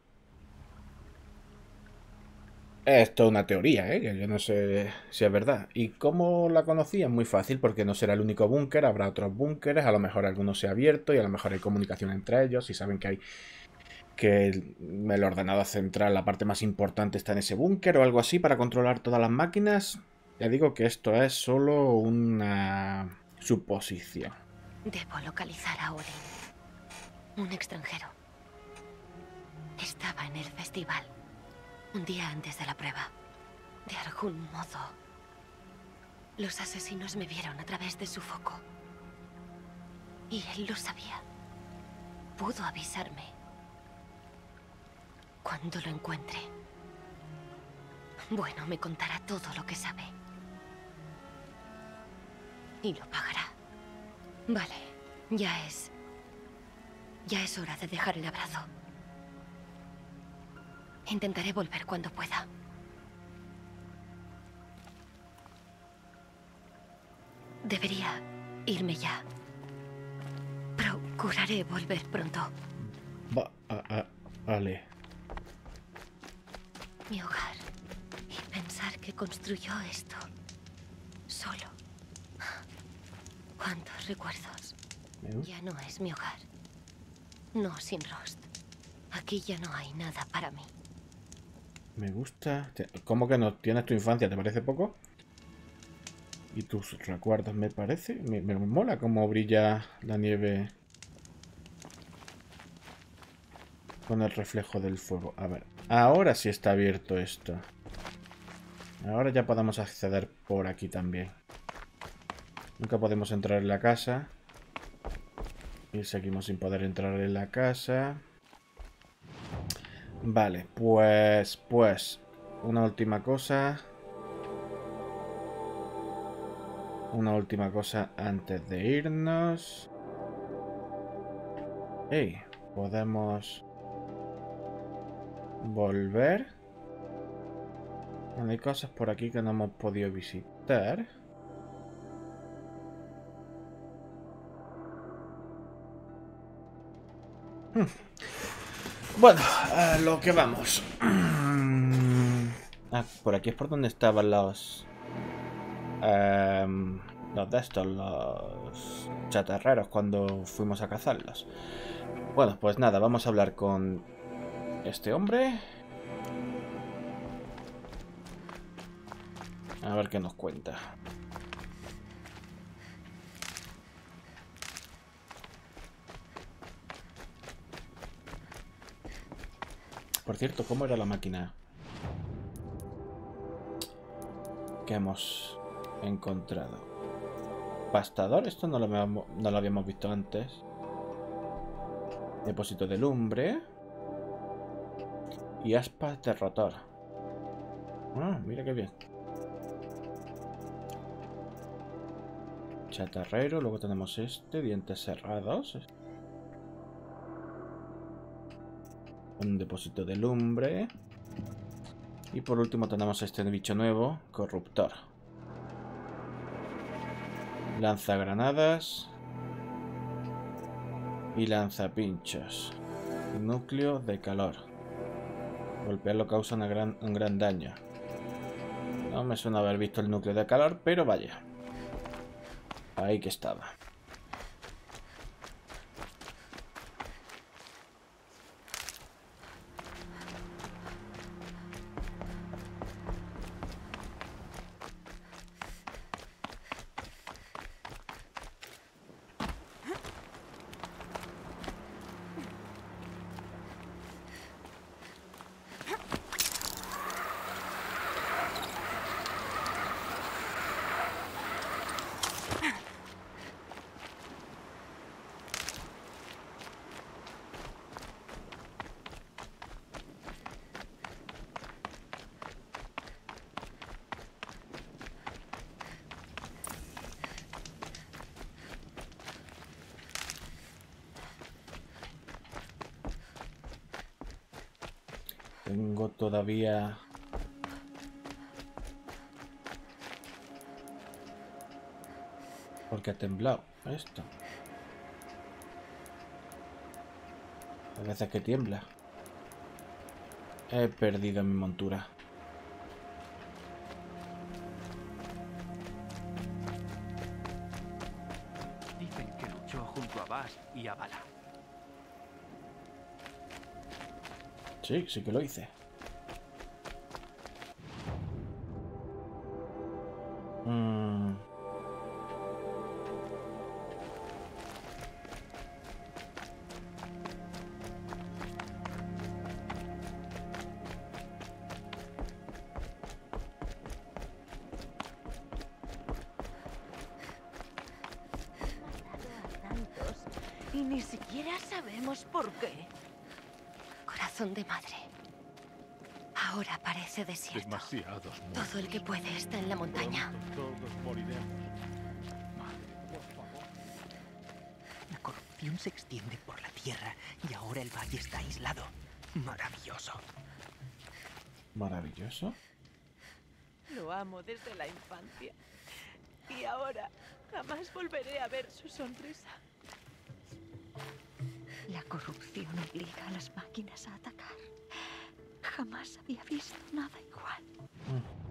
Esto es una teoría, ¿eh? que yo no sé si es verdad. ¿Y cómo la conocían? Muy fácil, porque no será el único búnker, habrá otros búnkeres, a lo mejor alguno se ha abierto y a lo mejor hay comunicación entre ellos y saben que hay que el, ordenador central, la parte más importante, está en ese búnker o algo así para controlar todas las máquinas. Ya digo que esto es solo una suposición. Debo localizar a. Un extranjero. Estaba en el festival. Un día antes de la prueba. De algún modo. Los asesinos me vieron a través de su foco. Y él lo sabía. Pudo avisarme. Cuando lo encuentre. Bueno, me contará todo lo que sabe. Y lo pagará. Vale, ya es... Ya es hora de dejar el abrazo. Intentaré volver cuando pueda. Debería irme ya. Procuraré volver pronto. Va, a- a- vale. Mi hogar. Y pensar que construyó esto. Solo. ¿Cuántos recuerdos? ¿Eh? Ya no es mi hogar. No sin Rost. Aquí ya no hay nada para mí. Me gusta. ¿Cómo que no tienes tu infancia? ¿Te parece poco? Y tus recuerdos, me parece. Me, me mola cómo brilla la nieve con el reflejo del fuego. A ver, ahora sí está abierto esto. Ahora ya podemos acceder por aquí también. Nunca podemos entrar en la casa. Y seguimos sin poder entrar en la casa. Vale, pues, pues, una última cosa. Una última cosa antes de irnos. Hey, podemos volver. Hay cosas por aquí que no hemos podido visitar. Hmm. Bueno, a lo que vamos. Ah, por aquí es por donde estaban los... em, los de estos, los chatarreros cuando fuimos a cazarlos. Bueno, pues nada, vamos a hablar con este hombre. A ver qué nos cuenta. Por cierto, ¿cómo era la máquina que hemos encontrado? Pastador, esto no lo, habíamos, visto antes. Depósito de lumbre. Y aspas de rotor. Ah, mira qué bien. Chatarrero, luego tenemos este, dientes cerrados. Un depósito de lumbre. Y por último tenemos este bicho nuevo, corruptor. Lanza granadas. Y lanza pinchos. Núcleo de calor. Golpearlo causa gran, un gran daño. No me suena haber visto el núcleo de calor, pero vaya. Ahí que estaba. Tengo todavía... Porque ha temblado esto. A veces que tiembla. He perdido mi montura. Sí, sí que lo hice. Se extiende por la tierra y ahora el valle está aislado. Maravilloso. Maravilloso. Lo amo desde la infancia. Y ahora jamás volveré a ver su sonrisa. La corrupción obliga a las máquinas a atacar. Jamás había visto nada igual. Hmm.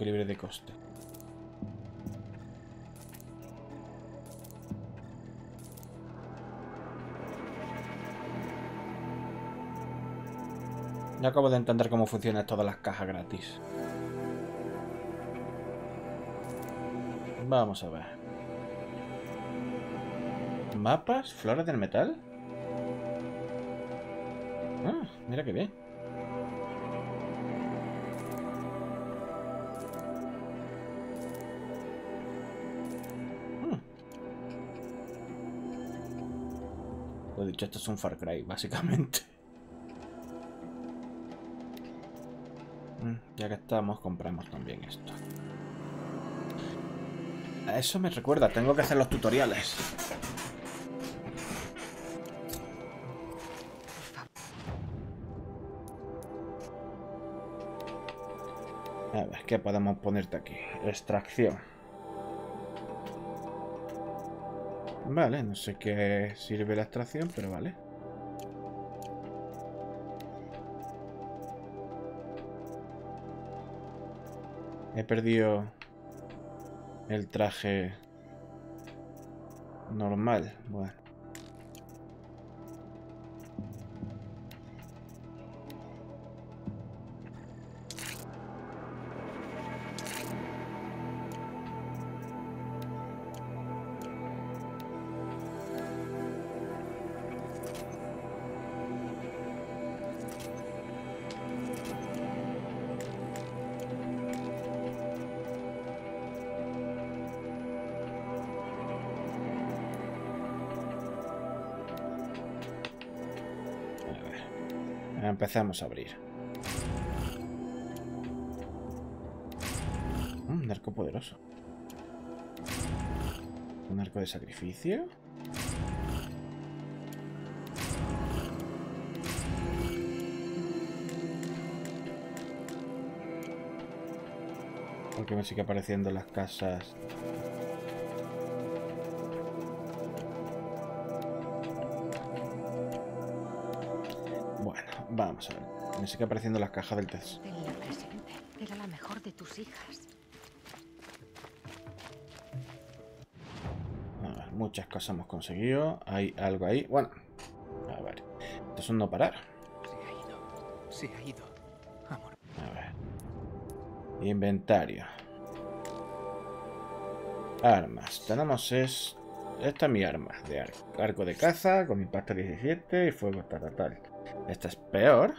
¿Cómo que libre de coste? Ya acabo de entender cómo funcionan todas las cajas gratis. Vamos a ver. ¿Mapas? ¿Flora del metal? Ah, mira qué bien. Esto es un Far Cry, básicamente. Mm, ya que estamos, compramos también esto. Eso me recuerda, tengo que hacer los tutoriales. A ver, ¿qué podemos ponerte aquí? Extracción. Vale, no sé qué sirve la extracción, pero vale. He perdido el traje normal. Bueno. Empezamos a abrir. Mm, un arco poderoso. Un arco de sacrificio. Porque me sigue apareciendo las casas Vamos a ver. Me sigue apareciendo las cajas del test. Tenla presente. Era la mejor de tus hijas. A ver, muchas cosas hemos conseguido. Hay algo ahí. Bueno, a ver. Esto es un no parar. Se ha ido. Se ha ido. Amor. A ver. Inventario. Armas. Tenemos es... Esta es mi arma de arco. Arco de caza con impacto 17 y fuego tal, tal. Esta es peor.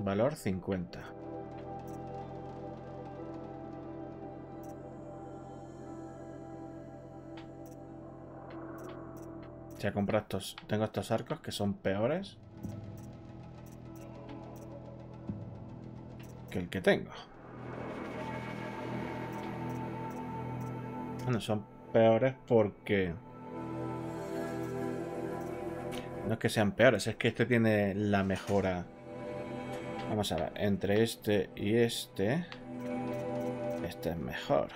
Valor 50. Ya comprado estos. Tengo estos arcos que son peores. Que el que tengo. Bueno, son peores porque... No es que sean peores, es que este tiene la mejora. Vamos a ver, entre este y este. Este es mejor.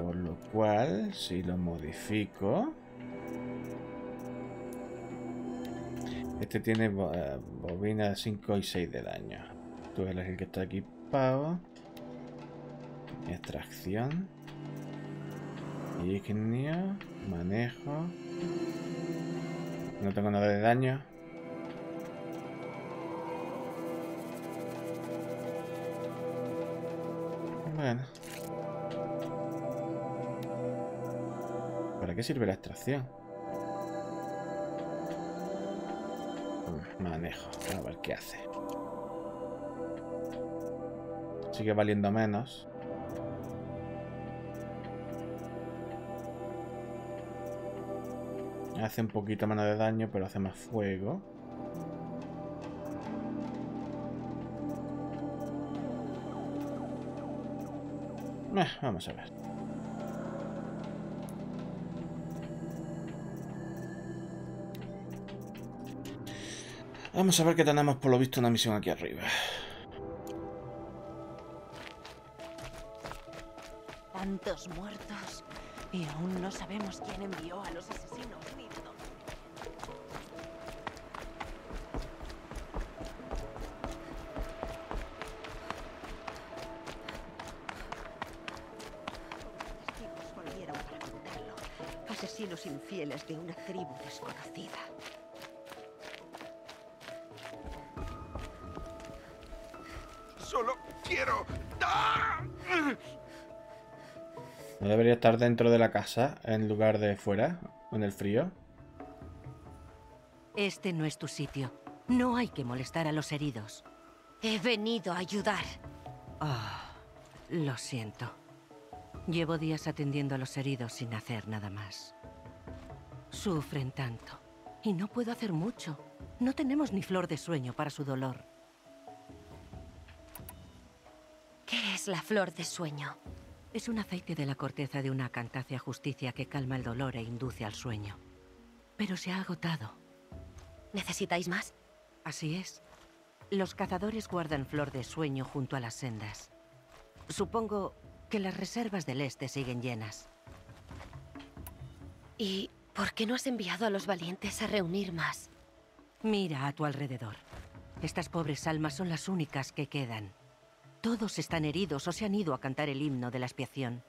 Por lo cual, si lo modifico... Este tiene eh, bobina 5 y 6 de daño. Tú eres el que está equipado. Extracción. Ignio, manejo. No tengo nada de daño. Bueno. ¿Para qué sirve la extracción? Manejo. A ver qué hace. Sigue valiendo menos. Hace un poquito menos de daño, pero hace más fuego. Eh, vamos a ver. Vamos a ver que tenemos por lo visto una misión aquí arriba. Tantos muertos. Y aún no sabemos quién envió a los asesinos. Infieles de una tribu desconocida. Solo quiero... ¿No debería estar dentro de la casa en lugar de fuera, en el frío? Este no es tu sitio. No hay que molestar a los heridos. He venido a ayudar. Ah, Lo siento. Llevo días atendiendo a los heridos sin hacer nada más. Sufren tanto. Y no puedo hacer mucho. No tenemos ni flor de sueño para su dolor. ¿Qué es la flor de sueño? Es un aceite de la corteza de una acantácea justicia que calma el dolor e induce al sueño. Pero se ha agotado. ¿Necesitáis más? Así es. Los cazadores guardan flor de sueño junto a las sendas. Supongo que las reservas del este siguen llenas. ¿Y por qué no has enviado a los valientes a reunir más? Mira a tu alrededor. Estas pobres almas son las únicas que quedan. Todos están heridos o se han ido a cantar el himno de la expiación.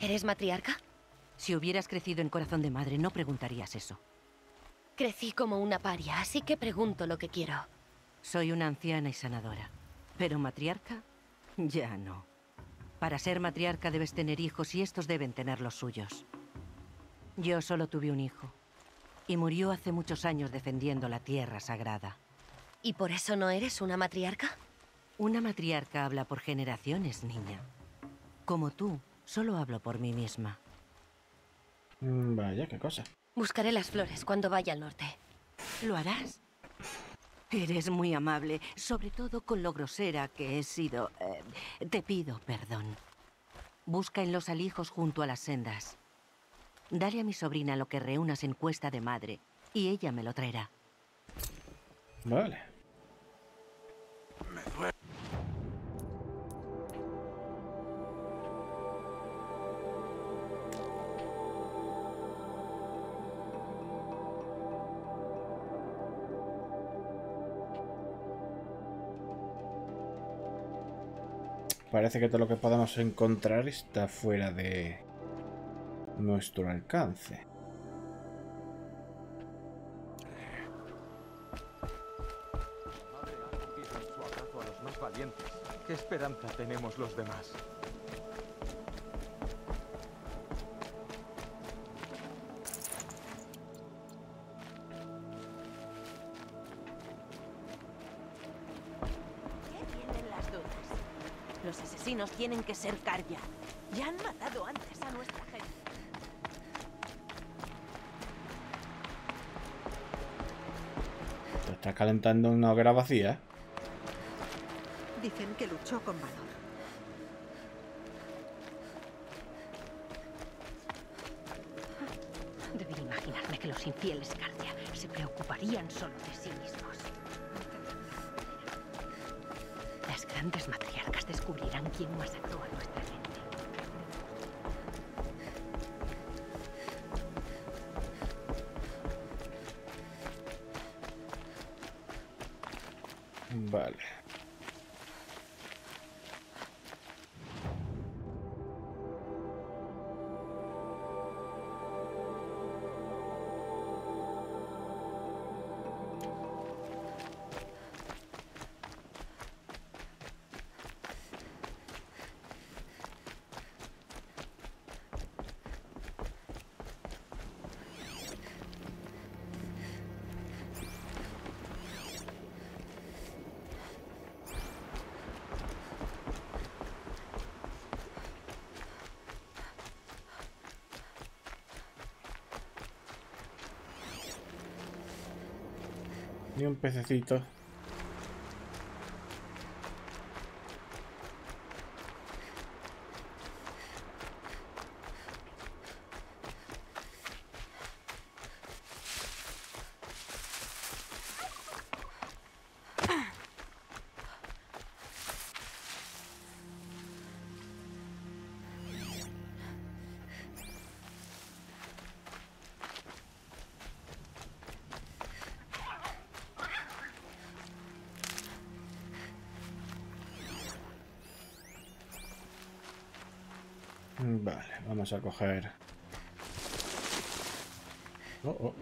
¿Eres matriarca? Si hubieras crecido en corazón de madre, no preguntarías eso. Crecí como una paria, así que pregunto lo que quiero. Soy una anciana y sanadora. Pero matriarca, ya no. Para ser matriarca debes tener hijos y estos deben tener los suyos. Yo solo tuve un hijo. Y murió hace muchos años defendiendo la tierra sagrada. ¿Y por eso no eres una matriarca? Una matriarca habla por generaciones, niña. Como tú, solo hablo por mí misma. Mm, Vaya, qué cosa. Buscaré las flores cuando vaya al norte. ¿Lo harás? Eres muy amable, sobre todo con lo grosera que he sido. Eh, te pido perdón. Busca en los alijos junto a las sendas. Dale a mi sobrina lo que reúnas en cuesta de madre, y ella me lo traerá. Vale. Parece que todo lo que podamos encontrar está fuera de nuestro alcance. Madre ha acogido en su abrazo a los más valientes. ¿Qué esperanza tenemos los demás? ¿Qué las dudas? Los asesinos tienen que ser Karja. Ya han matado antes a nuestra estás calentando una hoguera vacía. Dicen que luchó con valor. Debí imaginarme que los infieles Cardia se preocuparían solo de sí mismos. Las grandes matriarcas descubrirán quién masacró a nuestra Vale. Ni un pececito. Vamos a coger... Oh, oh.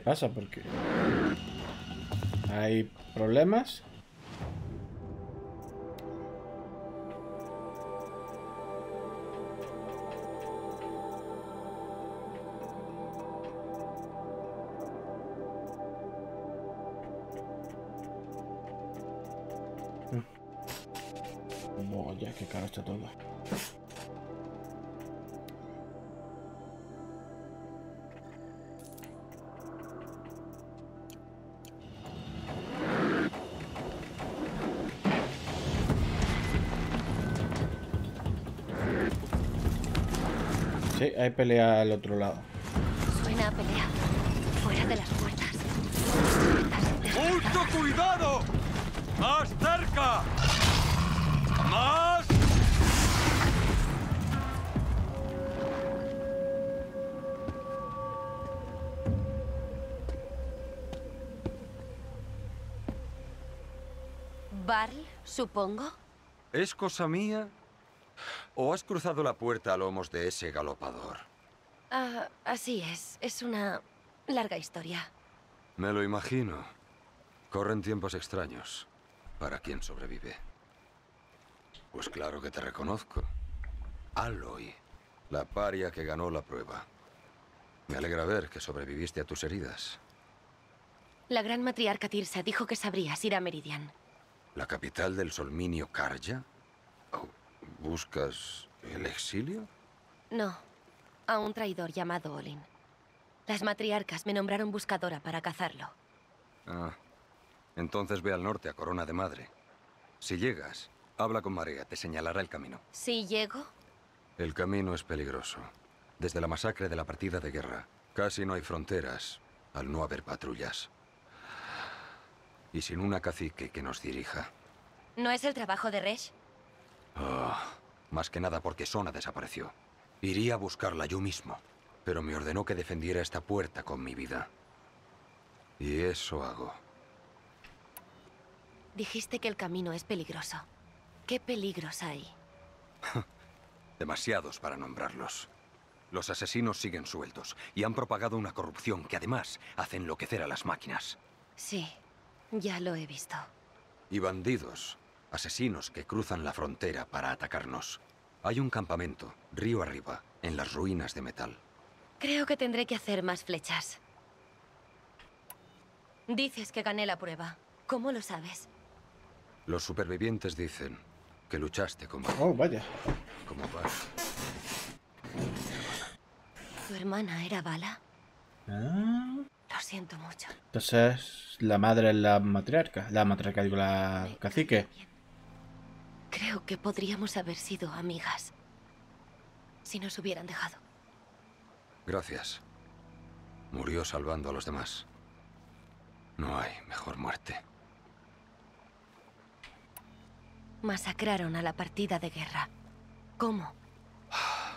Pasa? Porque hay problemas. Sí, hay pelea al otro lado. Suena a pelea. Fuera de las puertas. ¡Mucho cuidado! ¡Más cerca! ¡Más! Barl, supongo. ¿Es cosa mía? ¿O has cruzado la puerta a lomos de ese galopador? Ah, así es. Es una larga historia. Me lo imagino. Corren tiempos extraños para quien sobrevive. Pues claro que te reconozco. Aloy, la paria que ganó la prueba. Me alegra ver que sobreviviste a tus heridas. La gran matriarca Tirsa dijo que sabrías ir a Meridian. ¿La capital del Solminio Karja? Oh, ¿Buscas el exilio? No, a un traidor llamado Olin. Las matriarcas me nombraron buscadora para cazarlo. Ah, entonces ve al norte a Corona de Madre. Si llegas, habla con Marea, te señalará el camino. Si llego, El camino es peligroso. Desde la masacre de la partida de guerra, casi no hay fronteras, al no haber patrullas. Y sin una cacique que nos dirija. ¿no es el trabajo de Resh? Ah, más que nada porque Sona desapareció. Iría a buscarla yo mismo, pero me ordenó que defendiera esta puerta con mi vida. Y eso hago. Dijiste que el camino es peligroso. ¿Qué peligros hay? Demasiados para nombrarlos. Los asesinos siguen sueltos y han propagado una corrupción que además hace enloquecer a las máquinas. Sí, ya lo he visto. Y bandidos, asesinos que cruzan la frontera para atacarnos. Hay un campamento, río arriba, en las ruinas de metal. Creo que tendré que hacer más flechas. Dices que gané la prueba. ¿Cómo lo sabes? Los supervivientes dicen que luchaste como... Oh, vaya. Como Val. ¿Tu hermana era Bala? Ah, Lo siento mucho. entonces, la madre es la matriarca. La matriarca, digo, la cacique. Creo que podríamos haber sido amigas. Si nos hubieran dejado. Gracias. Murió salvando a los demás. No hay mejor muerte. Masacraron a la partida de guerra. ¿Cómo?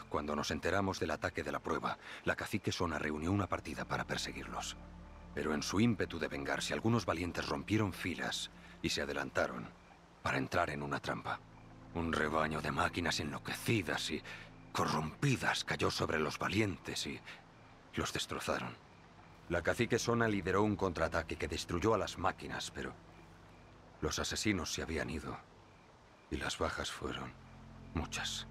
Cuando nos enteramos del ataque de la prueba, la cacique Sona reunió una partida para perseguirlos. Pero en su ímpetu de vengarse, algunos valientes rompieron filas y se adelantaron para entrar en una trampa. Un rebaño de máquinas enloquecidas y corrompidas cayó sobre los valientes y los destrozaron. La cacique Sona lideró un contraataque que destruyó a las máquinas, pero los asesinos se habían ido y las bajas fueron muchas.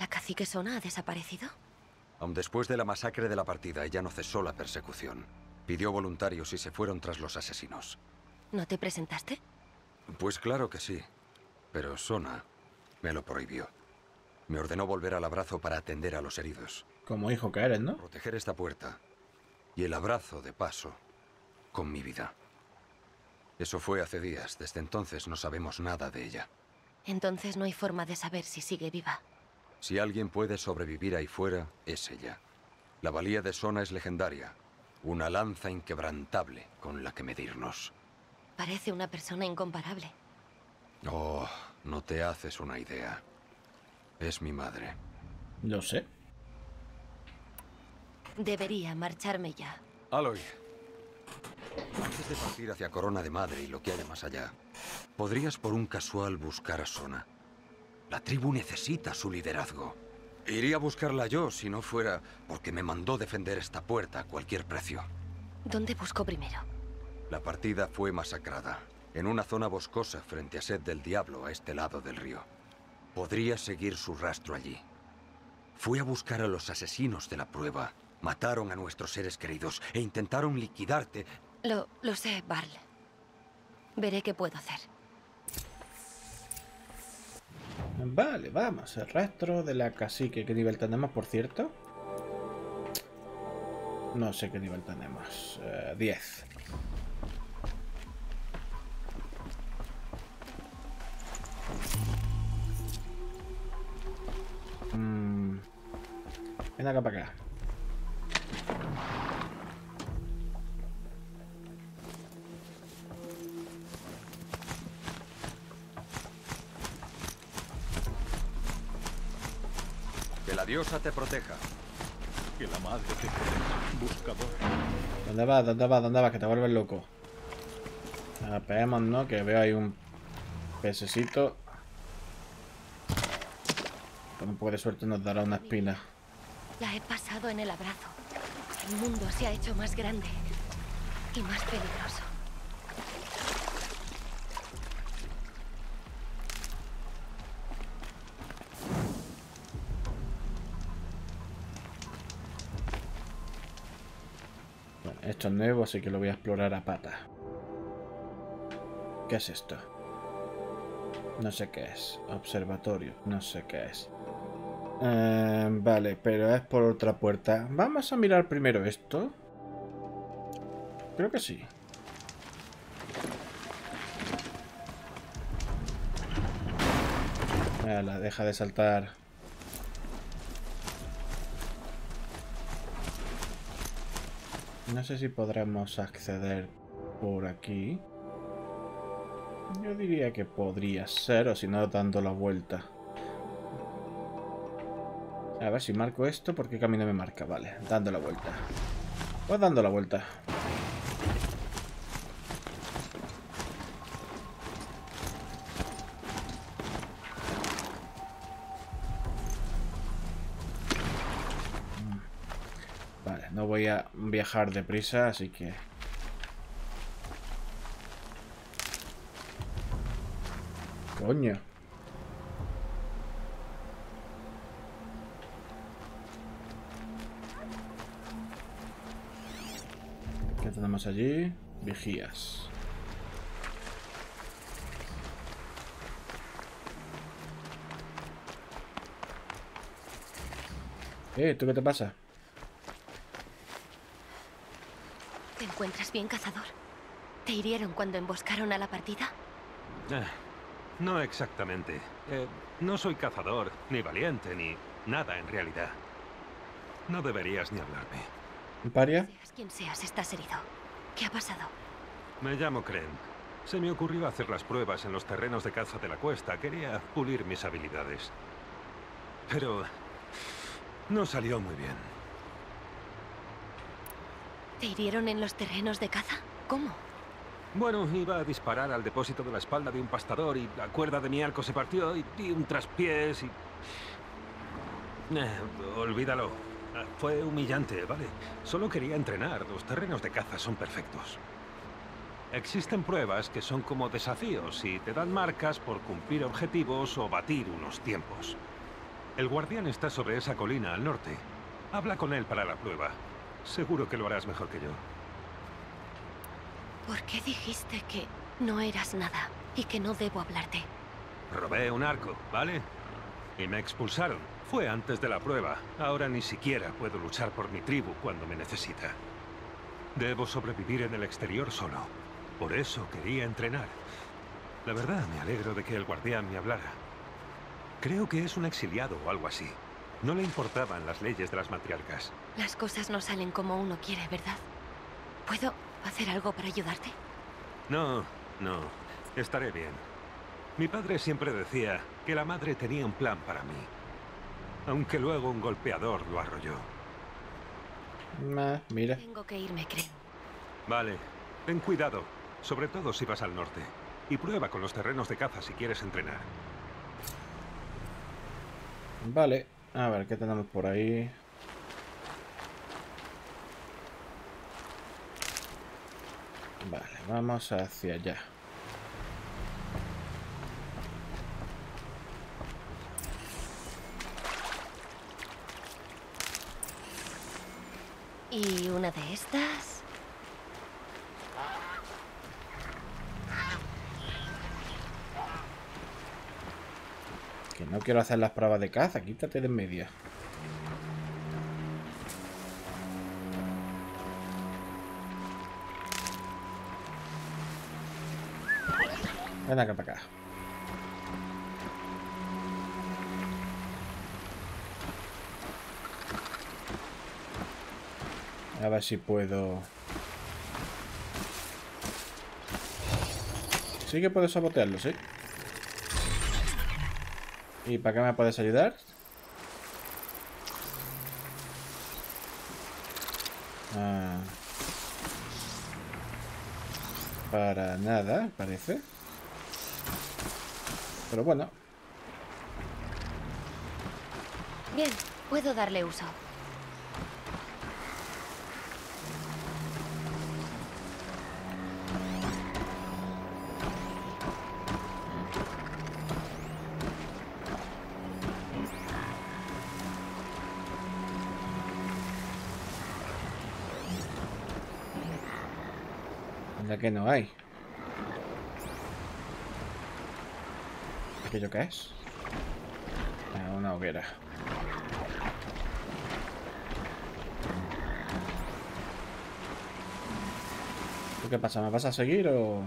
¿La cacique Sona ha desaparecido? Aun después de la masacre de la partida, ella no cesó la persecución. Pidió voluntarios y se fueron tras los asesinos. ¿No te presentaste? Pues claro que sí. Pero Sona me lo prohibió. Me ordenó volver al abrazo para atender a los heridos. Como hijo que eres, ¿no? Proteger esta puerta. Y el abrazo, de paso, con mi vida. Eso fue hace días. Desde entonces no sabemos nada de ella. Entonces no hay forma de saber si sigue viva. Si alguien puede sobrevivir ahí fuera, es ella. La valía de Sona es legendaria. Una lanza inquebrantable con la que medirnos. Parece una persona incomparable. Oh, no te haces una idea. Es mi madre. Lo sé. Debería marcharme ya. Aloy. Antes de partir hacia Corona de Madre y lo que haya más allá, ¿podrías por un casual buscar a Sona? La tribu necesita su liderazgo. Iría a buscarla yo si no fuera porque me mandó defender esta puerta a cualquier precio. ¿Dónde buscó primero? La partida fue masacrada, en una zona boscosa frente a Sed del Diablo, a este lado del río. Podría seguir su rastro allí. Fui a buscar a los asesinos de la prueba. Mataron a nuestros seres queridos e intentaron liquidarte. Lo, lo sé, Barl. Veré qué puedo hacer. Vale, vamos. El rastro de la cacique. ¿Qué nivel tenemos, por cierto? No sé qué nivel tenemos. 10. Mm. Ven acá para acá. Que la diosa te proteja. Que la madre te proteja, buscador. ¿Dónde vas? ¿Dónde vas? ¿Dónde vas? Que te vuelves loco. Apeemos, ¿no? Que veo ahí un pececito. Con un poco de suerte nos dará una espina. La he pasado en el abrazo. El mundo se ha hecho más grande y más peligroso. Bueno, esto es nuevo, así que lo voy a explorar a pata. ¿Qué es esto? No sé qué es. Observatorio, no sé qué es. Eh, vale, pero es por otra puerta. Vamos a mirar primero esto. Creo que sí. la deja de saltar. No sé si podremos acceder por aquí. Yo diría que podría ser, o si no, dando la vuelta. A ver si marco esto, ¿por qué camino me marca? Vale, dando la vuelta. Pues dando la vuelta. Vale, no voy a viajar deprisa, así que... Coño. ¿Qué tenemos allí? Vigías. Eh, ¿tú qué te pasa? ¿Te encuentras bien, cazador? ¿Te hirieron cuando emboscaron a la partida? Eh, no exactamente. Eh, no soy cazador, ni valiente, ni nada en realidad. No deberías ni hablarme. ¿Paria? Seas quien seas, estás herido. ¿Qué ha pasado? Me llamo Kren. Se me ocurrió hacer las pruebas en los terrenos de caza de la cuesta. Quería pulir mis habilidades. Pero... no salió muy bien. ¿Te hirieron en los terrenos de caza? ¿Cómo? Bueno, iba a disparar al depósito de la espalda de un pastador y la cuerda de mi arco se partió y di un traspiés y... Eh, olvídalo. Ah, Fue humillante, ¿vale? Solo quería entrenar. Los terrenos de caza son perfectos. Existen pruebas que son como desafíos y te dan marcas por cumplir objetivos o batir unos tiempos. El guardián está sobre esa colina al norte. Habla con él para la prueba. Seguro que lo harás mejor que yo. ¿Por qué dijiste que no eras nada y que no debo hablarte? Robé un arco, ¿vale? Y me expulsaron. Fue antes de la prueba. Ahora ni siquiera puedo luchar por mi tribu cuando me necesita. Debo sobrevivir en el exterior solo. Por eso quería entrenar. La verdad, me alegro de que el guardián me hablara. Creo que es un exiliado o algo así. No le importaban las leyes de las matriarcas. Las cosas no salen como uno quiere, ¿verdad? ¿Puedo hacer algo para ayudarte? No, no. Estaré bien. Mi padre siempre decía que la madre tenía un plan para mí. Aunque luego un golpeador lo arrolló. Nah, mira. Tengo que irme, creo. Vale, ten cuidado, sobre todo si vas al norte. Y prueba con los terrenos de caza si quieres entrenar. Vale. A ver, ¿qué tenemos por ahí? Vale, vamos hacia allá. ¿Y una de estas? Que no quiero hacer las pruebas de caza, quítate de en para acá. A ver si puedo... Sí que puedo sabotearlo, sí. ¿Y para qué me puedes ayudar? Ah. Para nada, parece. Pero bueno. Bien, puedo darle uso. Que no hay. ¿Aquello qué es? Ah, una hoguera. ¿Tú qué pasa? ¿Me vas a seguir o...?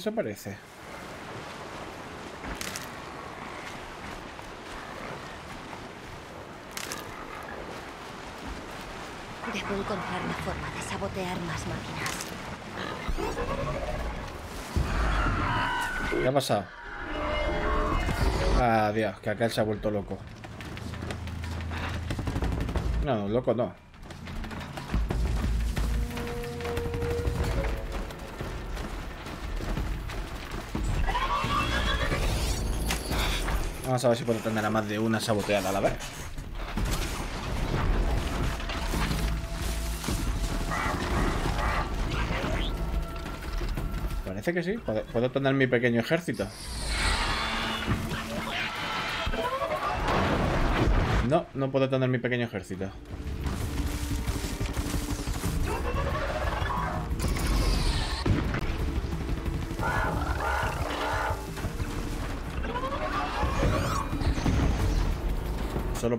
Eso parece. Debo encontrar una forma de sabotear más máquinas. ¿Qué ha pasado? Ah, Dios, que acá él se ha vuelto loco. No, loco no. Vamos a ver si puedo tener a más de una saboteada a la vez. Parece que sí. Puedo, puedo tener mi pequeño ejército. No, no puedo tener mi pequeño ejército.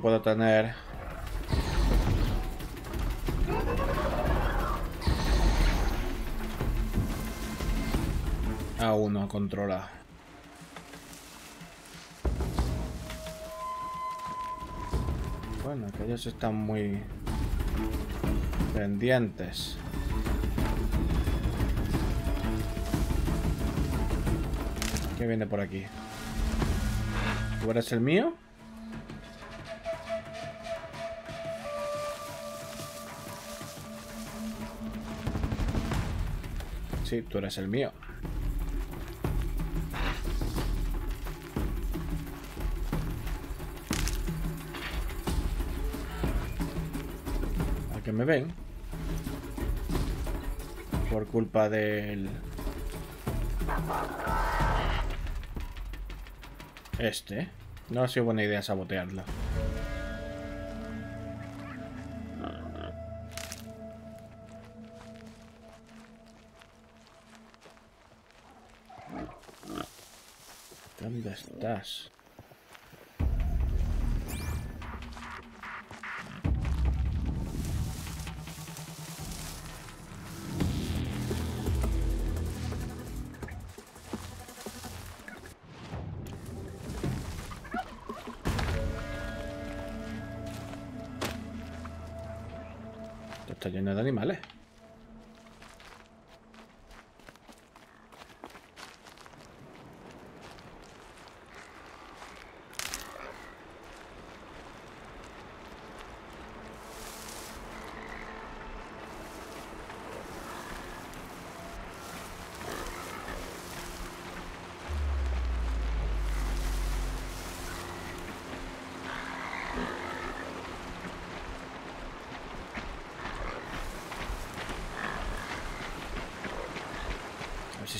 Puedo tener... A uno controla. Bueno, aquellos están muy pendientes. ¿Qué viene por aquí? ¿Tú eres el mío? Sí, tú eres el mío. ¿A que me ven? Por culpa del... Este. No ha sido buena idea sabotearlo. ¿Dónde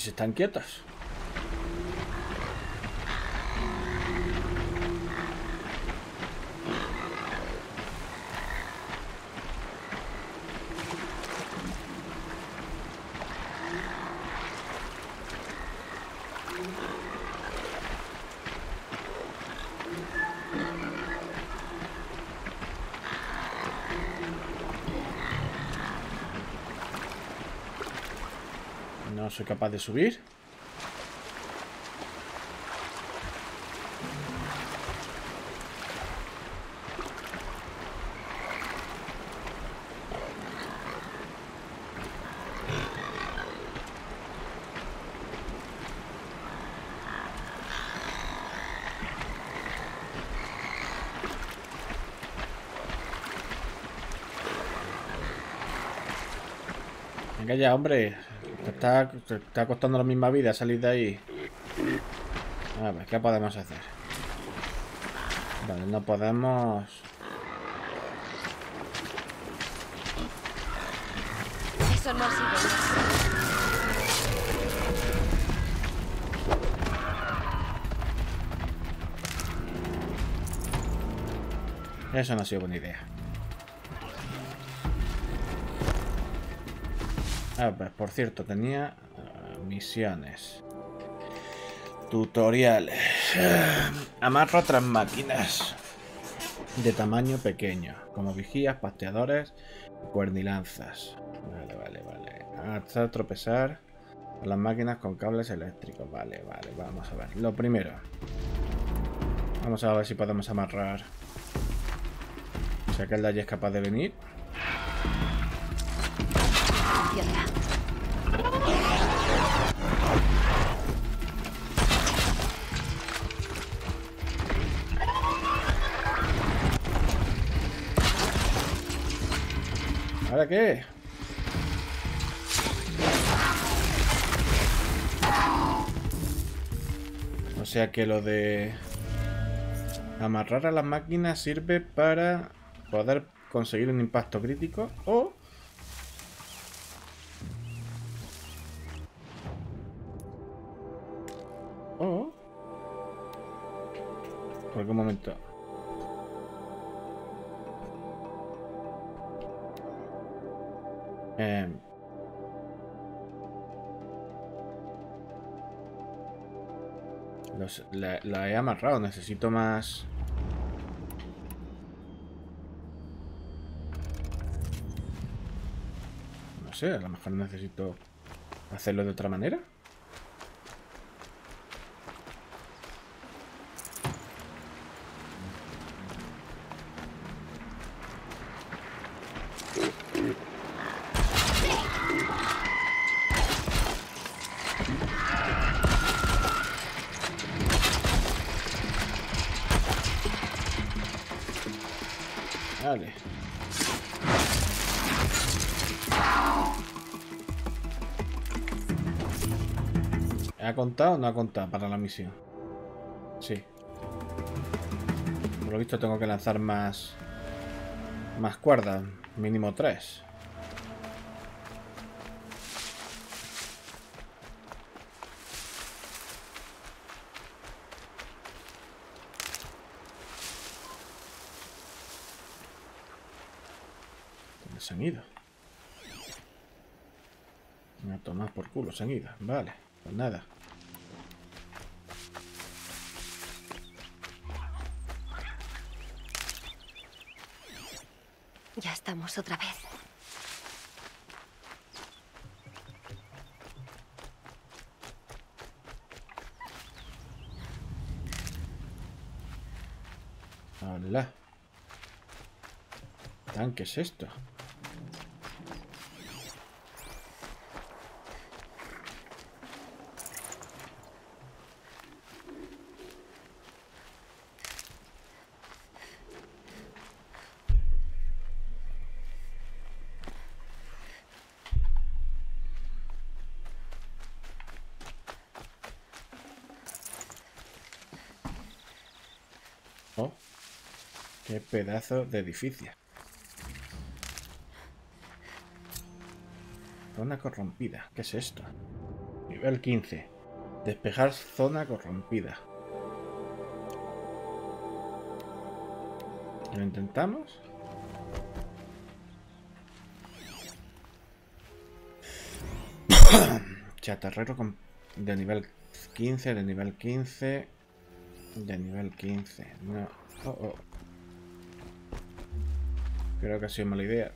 si están quietos. Soy capaz de subir. Venga ya, hombre. Te está, te está costando la misma vida salir de ahí. A ver, ¿qué podemos hacer? Vale, no podemos... Eso no ha sido. Eso no ha sido buena idea. A ver, por cierto, tenía eh, misiones. Tutoriales. Amarro otras máquinas de tamaño pequeño, como vigías, pasteadores, cuernilanzas. Vale, vale, vale. Hasta tropezar las máquinas con cables eléctricos. Vale, vale, vamos a ver. Lo primero. Vamos a ver si podemos amarrar. Si aquel de allí es capaz de venir. ¿Ahora qué? O sea que lo de amarrar a las máquinas sirve para poder conseguir un impacto crítico o o por algún momento Los- la, la he amarrado, necesito más... No sé, a lo mejor necesito hacerlo de otra manera. Contado o no ha contado para la misión? Sí. Por lo visto tengo que lanzar más... Más cuerdas. Mínimo tres. ¿Dónde se han ido? Me a tomar por culo, se han ido. Vale, pues nada. Ya estamos otra vez. Hola. ¿Tanque es esto? Oh, qué pedazo de edificio. Zona corrompida. ¿Qué es esto? Nivel 15. Despejar zona corrompida. ¿Lo intentamos? Chatarrero de nivel 15, de nivel 15, de nivel 15. No. Oh, oh. Creo que ha sido mala idea.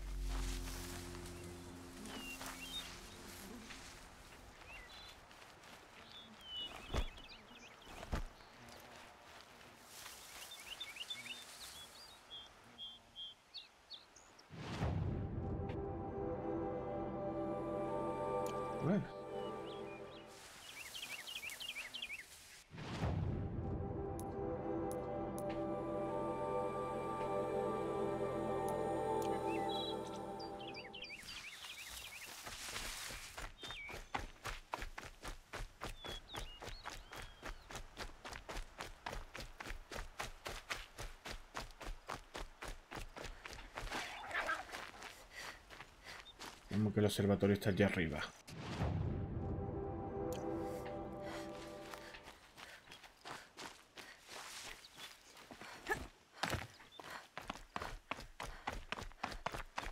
Observatorio está allá arriba.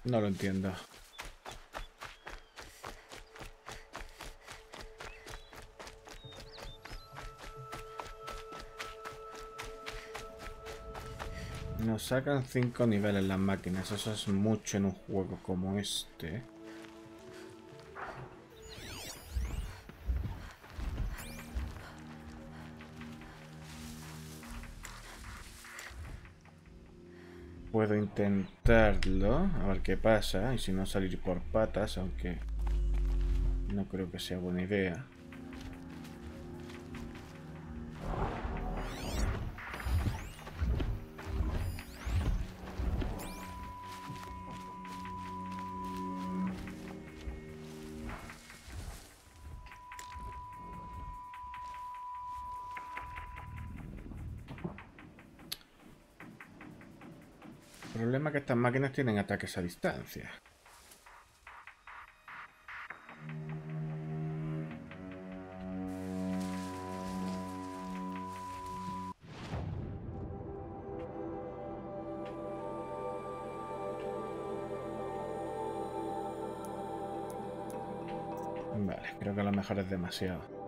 No lo entiendo. Nos sacan 5 niveles las máquinas. Eso es mucho en un juego como este. Intentarlo, a ver qué pasa, y si no salir por patas, aunque no creo que sea buena idea. Máquinas tienen ataques a distancia. Vale, creo que a lo mejor es demasiado.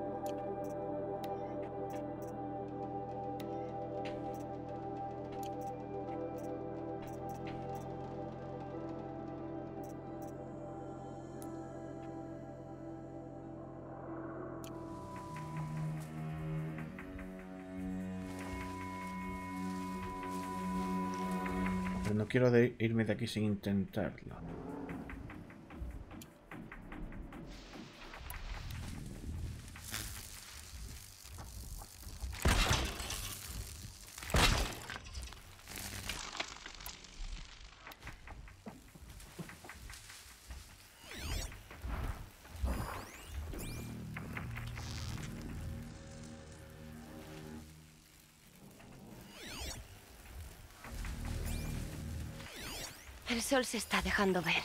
Quiero de irme de aquí sin intentarlo. El sol se está dejando ver.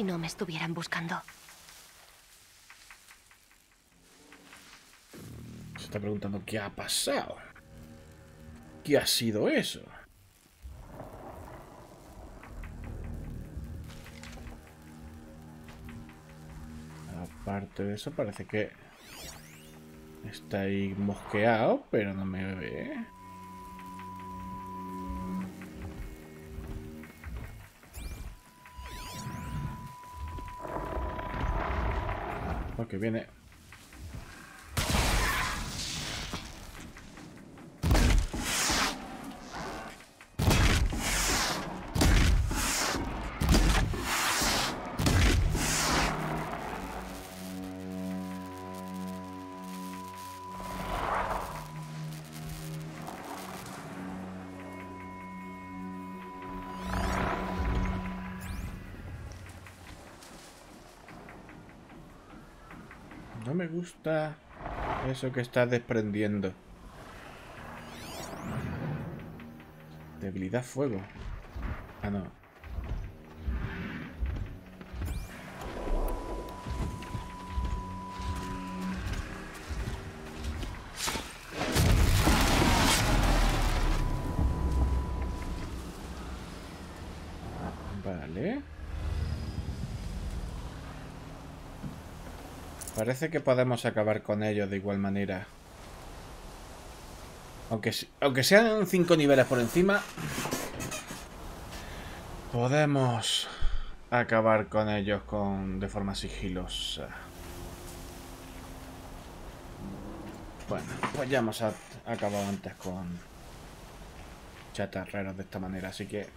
Si no me estuvieran buscando. Se está preguntando qué ha pasado. ¿Qué ha sido eso? Aparte de eso, parece que está ahí mosqueado, pero no me ve. Porque viene gusta eso que está desprendiendo. Debilidad fuego. Parece que podemos acabar con ellos de igual manera. Aunque, aunque sean cinco niveles por encima, podemos acabar con ellos con, de forma sigilosa. Bueno, pues ya hemos acabado antes con chatarreros de esta manera, así que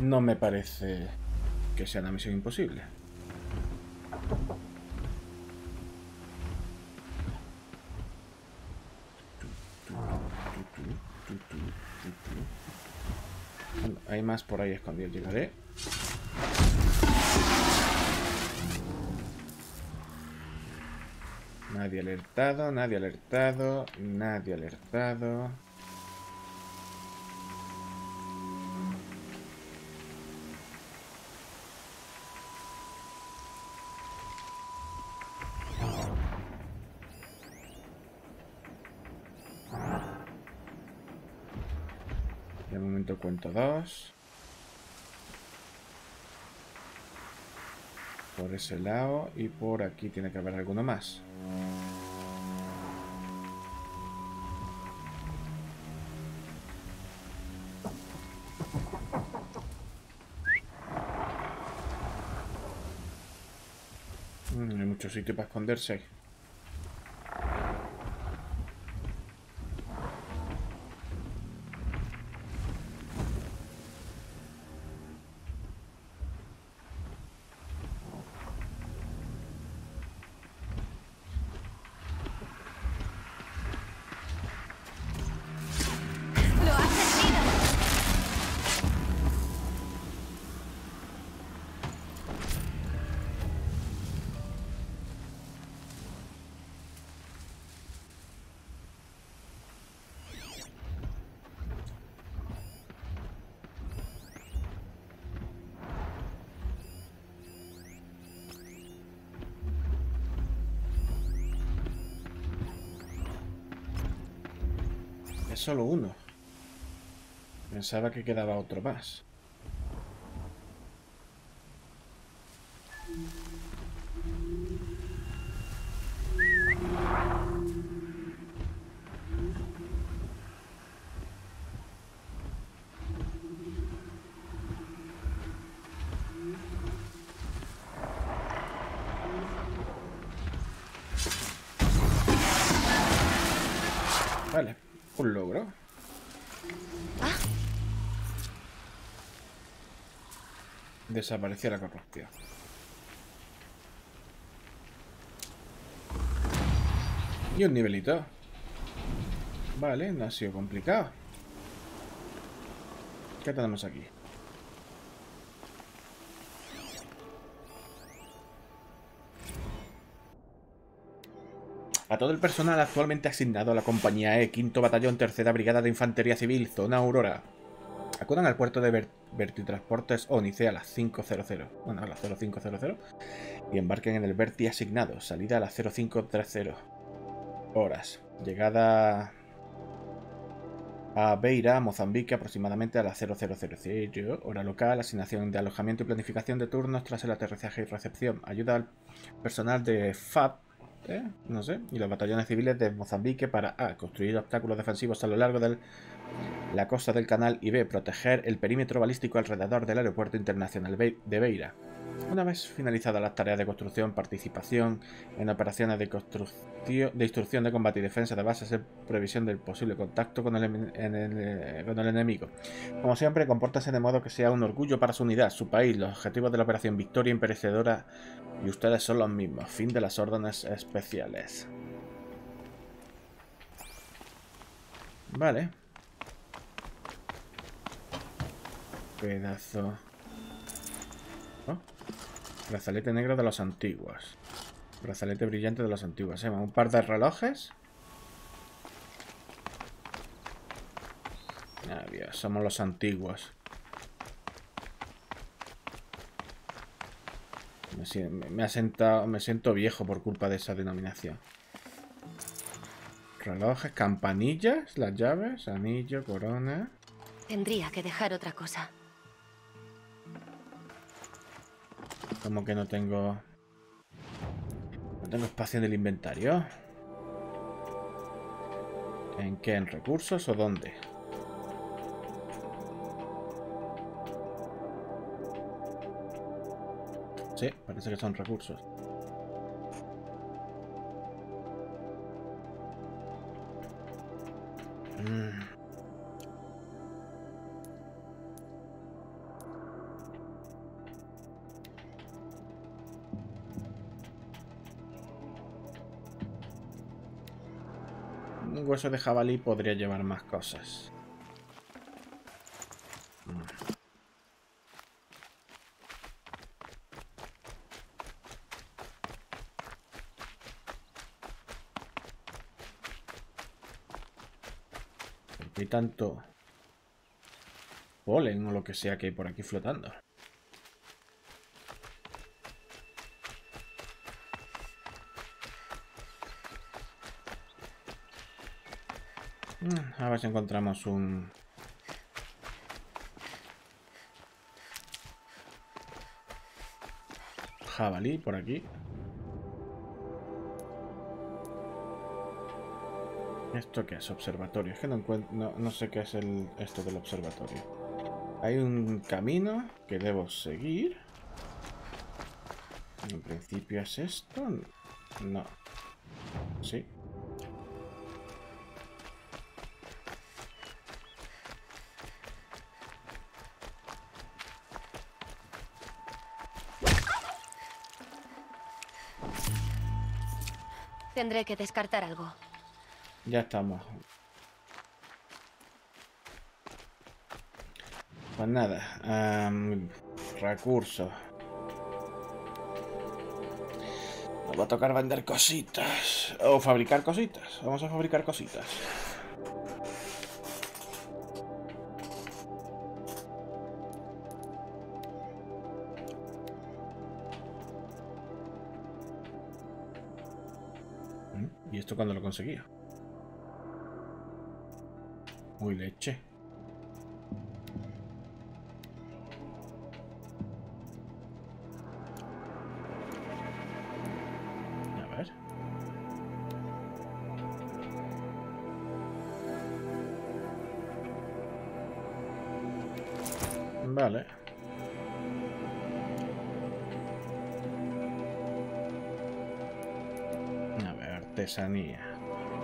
no me parece que sea una misión imposible. hay más por ahí escondido, llegaré. Nadie alertado, nadie alertado, nadie alertado. Por ese lado y por aquí tiene que haber alguno más. Mm, hay mucho sitio para esconderse. Solo uno. Pensaba que quedaba otro más. Desapareció la corrupción. Y un nivelito. Vale, no ha sido complicado. ¿Qué tenemos aquí? A todo el personal actualmente asignado a la compañía E, quinto batallón, tercera brigada de infantería civil, zona Aurora. Acudan al puerto de Vertitransportes Onice a las 5.00, bueno, a las 0500, y embarquen en el Verti asignado, salida a las 0530 horas, llegada a Beira, Mozambique, aproximadamente a las 0000, hora local, asignación de alojamiento y planificación de turnos tras el aterrizaje y recepción, ayuda al personal de FAB, ¿eh? no sé, y los batallones civiles de Mozambique para A. Construir obstáculos defensivos a lo largo del la costa del canal y B. Proteger el perímetro balístico alrededor del aeropuerto internacional de Beira. Una vez finalizadas las tareas de construcción, participación en operaciones de, de instrucción de combate y defensa de bases en previsión del posible contacto con el, eh, con el enemigo. Como siempre, compórtase de modo que sea un orgullo para su unidad, su país, los objetivos de la operación victoria imperecedora y ustedes son los mismos. Fin de las órdenes especiales. Vale. Pedazo. Brazalete negro de los antiguos. Brazalete brillante de los antiguos. ¿eh? Un par de relojes. Ah, somos los antiguos. Me, me siento viejo por culpa de esa denominación. Relojes, campanillas, las llaves, anillo, corona. Tendría que dejar otra cosa. Como que no tengo... No tengo espacio en el inventario. ¿En qué? ¿En recursos o dónde? Sí, parece que son recursos. Mm. Hueso de jabalí podría llevar más cosas. tanto polen o lo que sea que hay por aquí flotando. Mm, a ver encontramos un... Jabalí por aquí. ¿Esto qué es? Observatorio. Es que no, no, sé qué es el, esto del observatorio. Hay un camino que debo seguir. En principio es esto. No. Tendré que descartar algo. Ya estamos. Pues nada. recursos. Nos va a tocar vender cositas. O fabricar cositas. Vamos a fabricar cositas. Cuando lo conseguía? Uy, leche.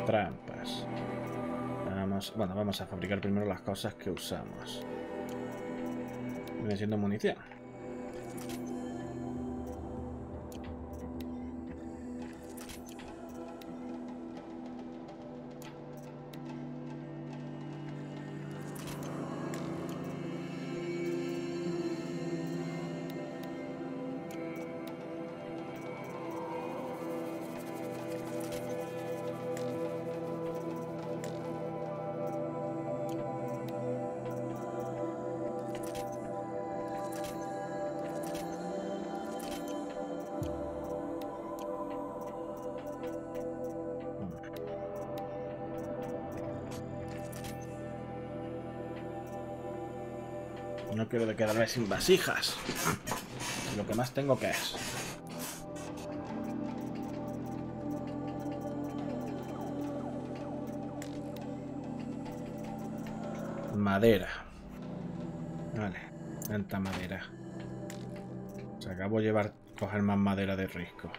Trampas. Bueno, vamos a fabricar primero las cosas que usamos. Viene siendo munición. Sin vasijas. Lo que más tengo que es. Madera. Vale, tanta madera. Se acabó de llevar coger más madera de risco.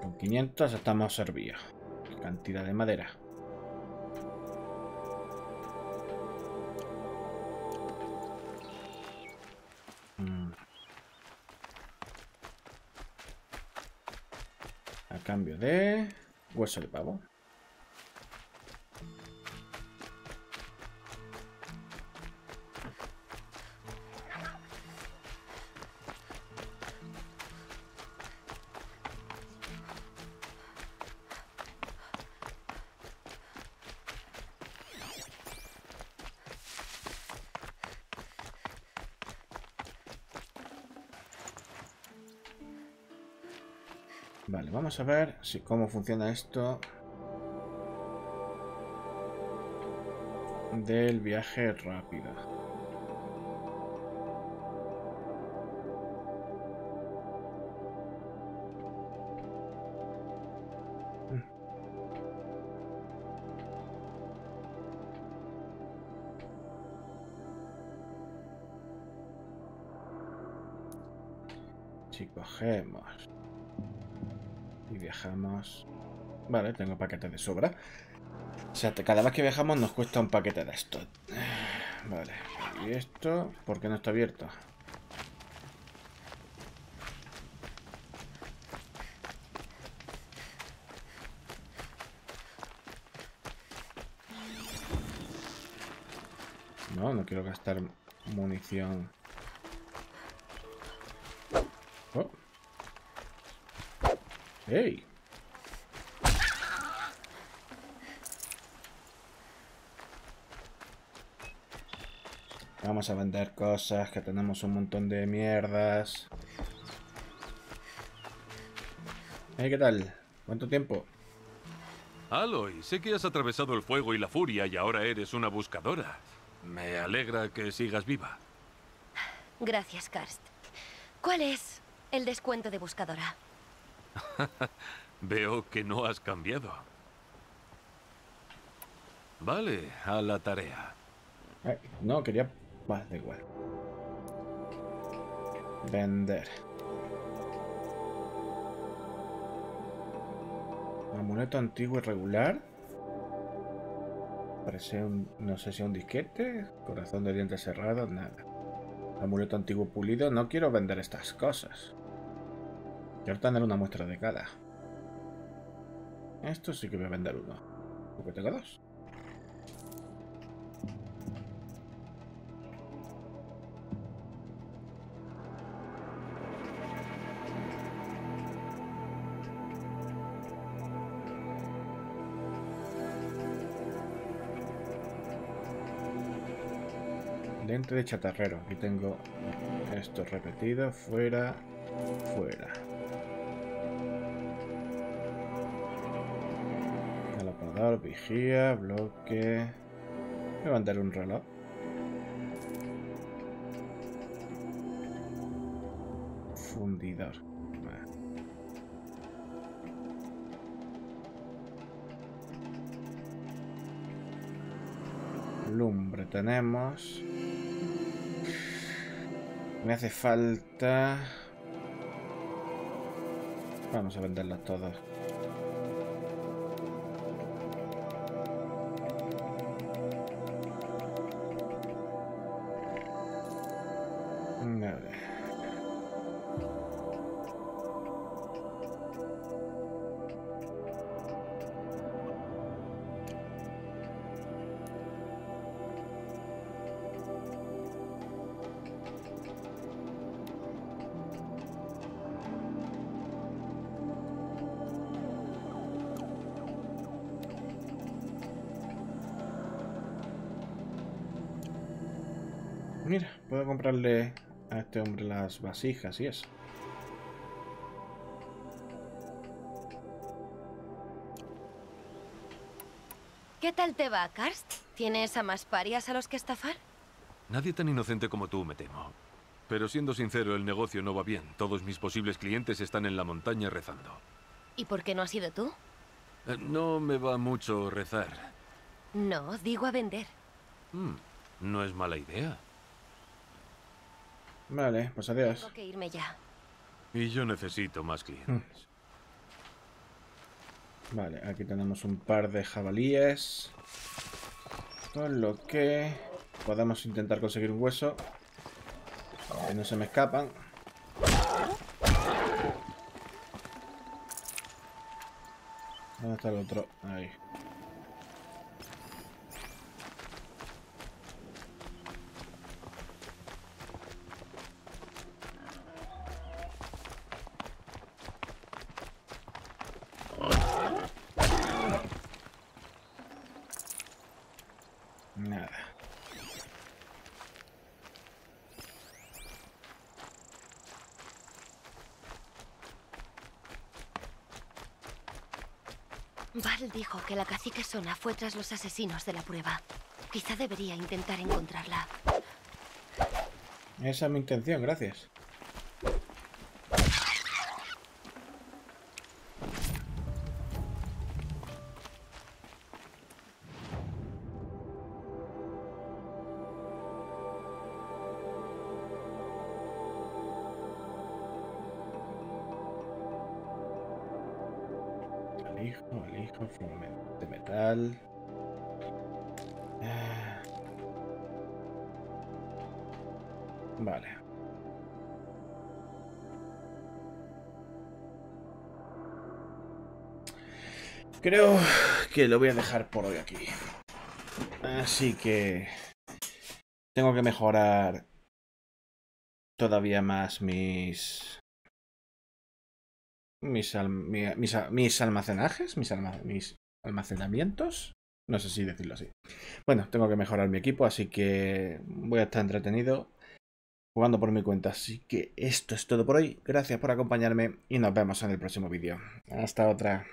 Con 500 estamos servidos. Cantidad de madera. Cambio de hueso de pavo. Vamos a ver si cómo funciona esto del viaje rápido. Vale, tengo paquete de sobra. O sea, cada vez que viajamos nos cuesta un paquete de esto. Vale. ¿Y esto? ¿Por qué no está abierto? No, no quiero gastar munición. Oh. ¡Ey! Vamos a vender cosas, que tenemos un montón de mierdas. Hey, ¿qué tal? ¿Cuánto tiempo? Aloy, sé que has atravesado el fuego y la furia y ahora eres una buscadora. Me alegra que sigas viva. Gracias, Karst. ¿Cuál es el descuento de buscadora? Veo que no has cambiado. Vale, a la tarea. No, quería... Va, da igual. Vender. Amuleto antiguo y regular. Parece un... No sé si un disquete. Corazón de dientes cerrados, nada. Amuleto antiguo pulido. No quiero vender estas cosas. Quiero tener una muestra de cada. Esto sí que voy a vender uno. Porque tengo dos. De chatarrero. Aquí tengo esto repetido. Fuera, fuera. Alapador, vigía, bloque. Mandar un reloj. Fundidor. Lumbre tenemos. Me hace falta... Vamos a venderlas todas. Comprarle a este hombre las vasijas y eso. ¿Qué tal te va, Karst? ¿Tienes a más parias a los que estafar? Nadie tan inocente como tú, me temo. Pero siendo sincero, el negocio no va bien. Todos mis posibles clientes están en la montaña rezando. ¿Y por qué no has sido tú? Eh, No me va mucho rezar. No, digo a vender. Hmm, no es mala idea. Vale, pues adiós. Tengo que irme ya. Y yo necesito más clientes. Vale, aquí tenemos un par de jabalíes. Con lo que podemos intentar conseguir un hueso. Que no se me escapan. ¿Dónde está el otro? Ahí. Nada. Val dijo que la fue tras los asesinos de la prueba. Quizá debería intentar encontrarla. Esa es mi intención, gracias. Creo que lo voy a dejar por hoy aquí. Así que... Tengo que mejorar todavía más mis... Mis, mis, almacenajes, mis, mis almacenamientos. No sé si decirlo así. Bueno, tengo que mejorar mi equipo, así que voy a estar entretenido jugando por mi cuenta. Así que esto es todo por hoy. Gracias por acompañarme y nos vemos en el próximo vídeo. Hasta otra.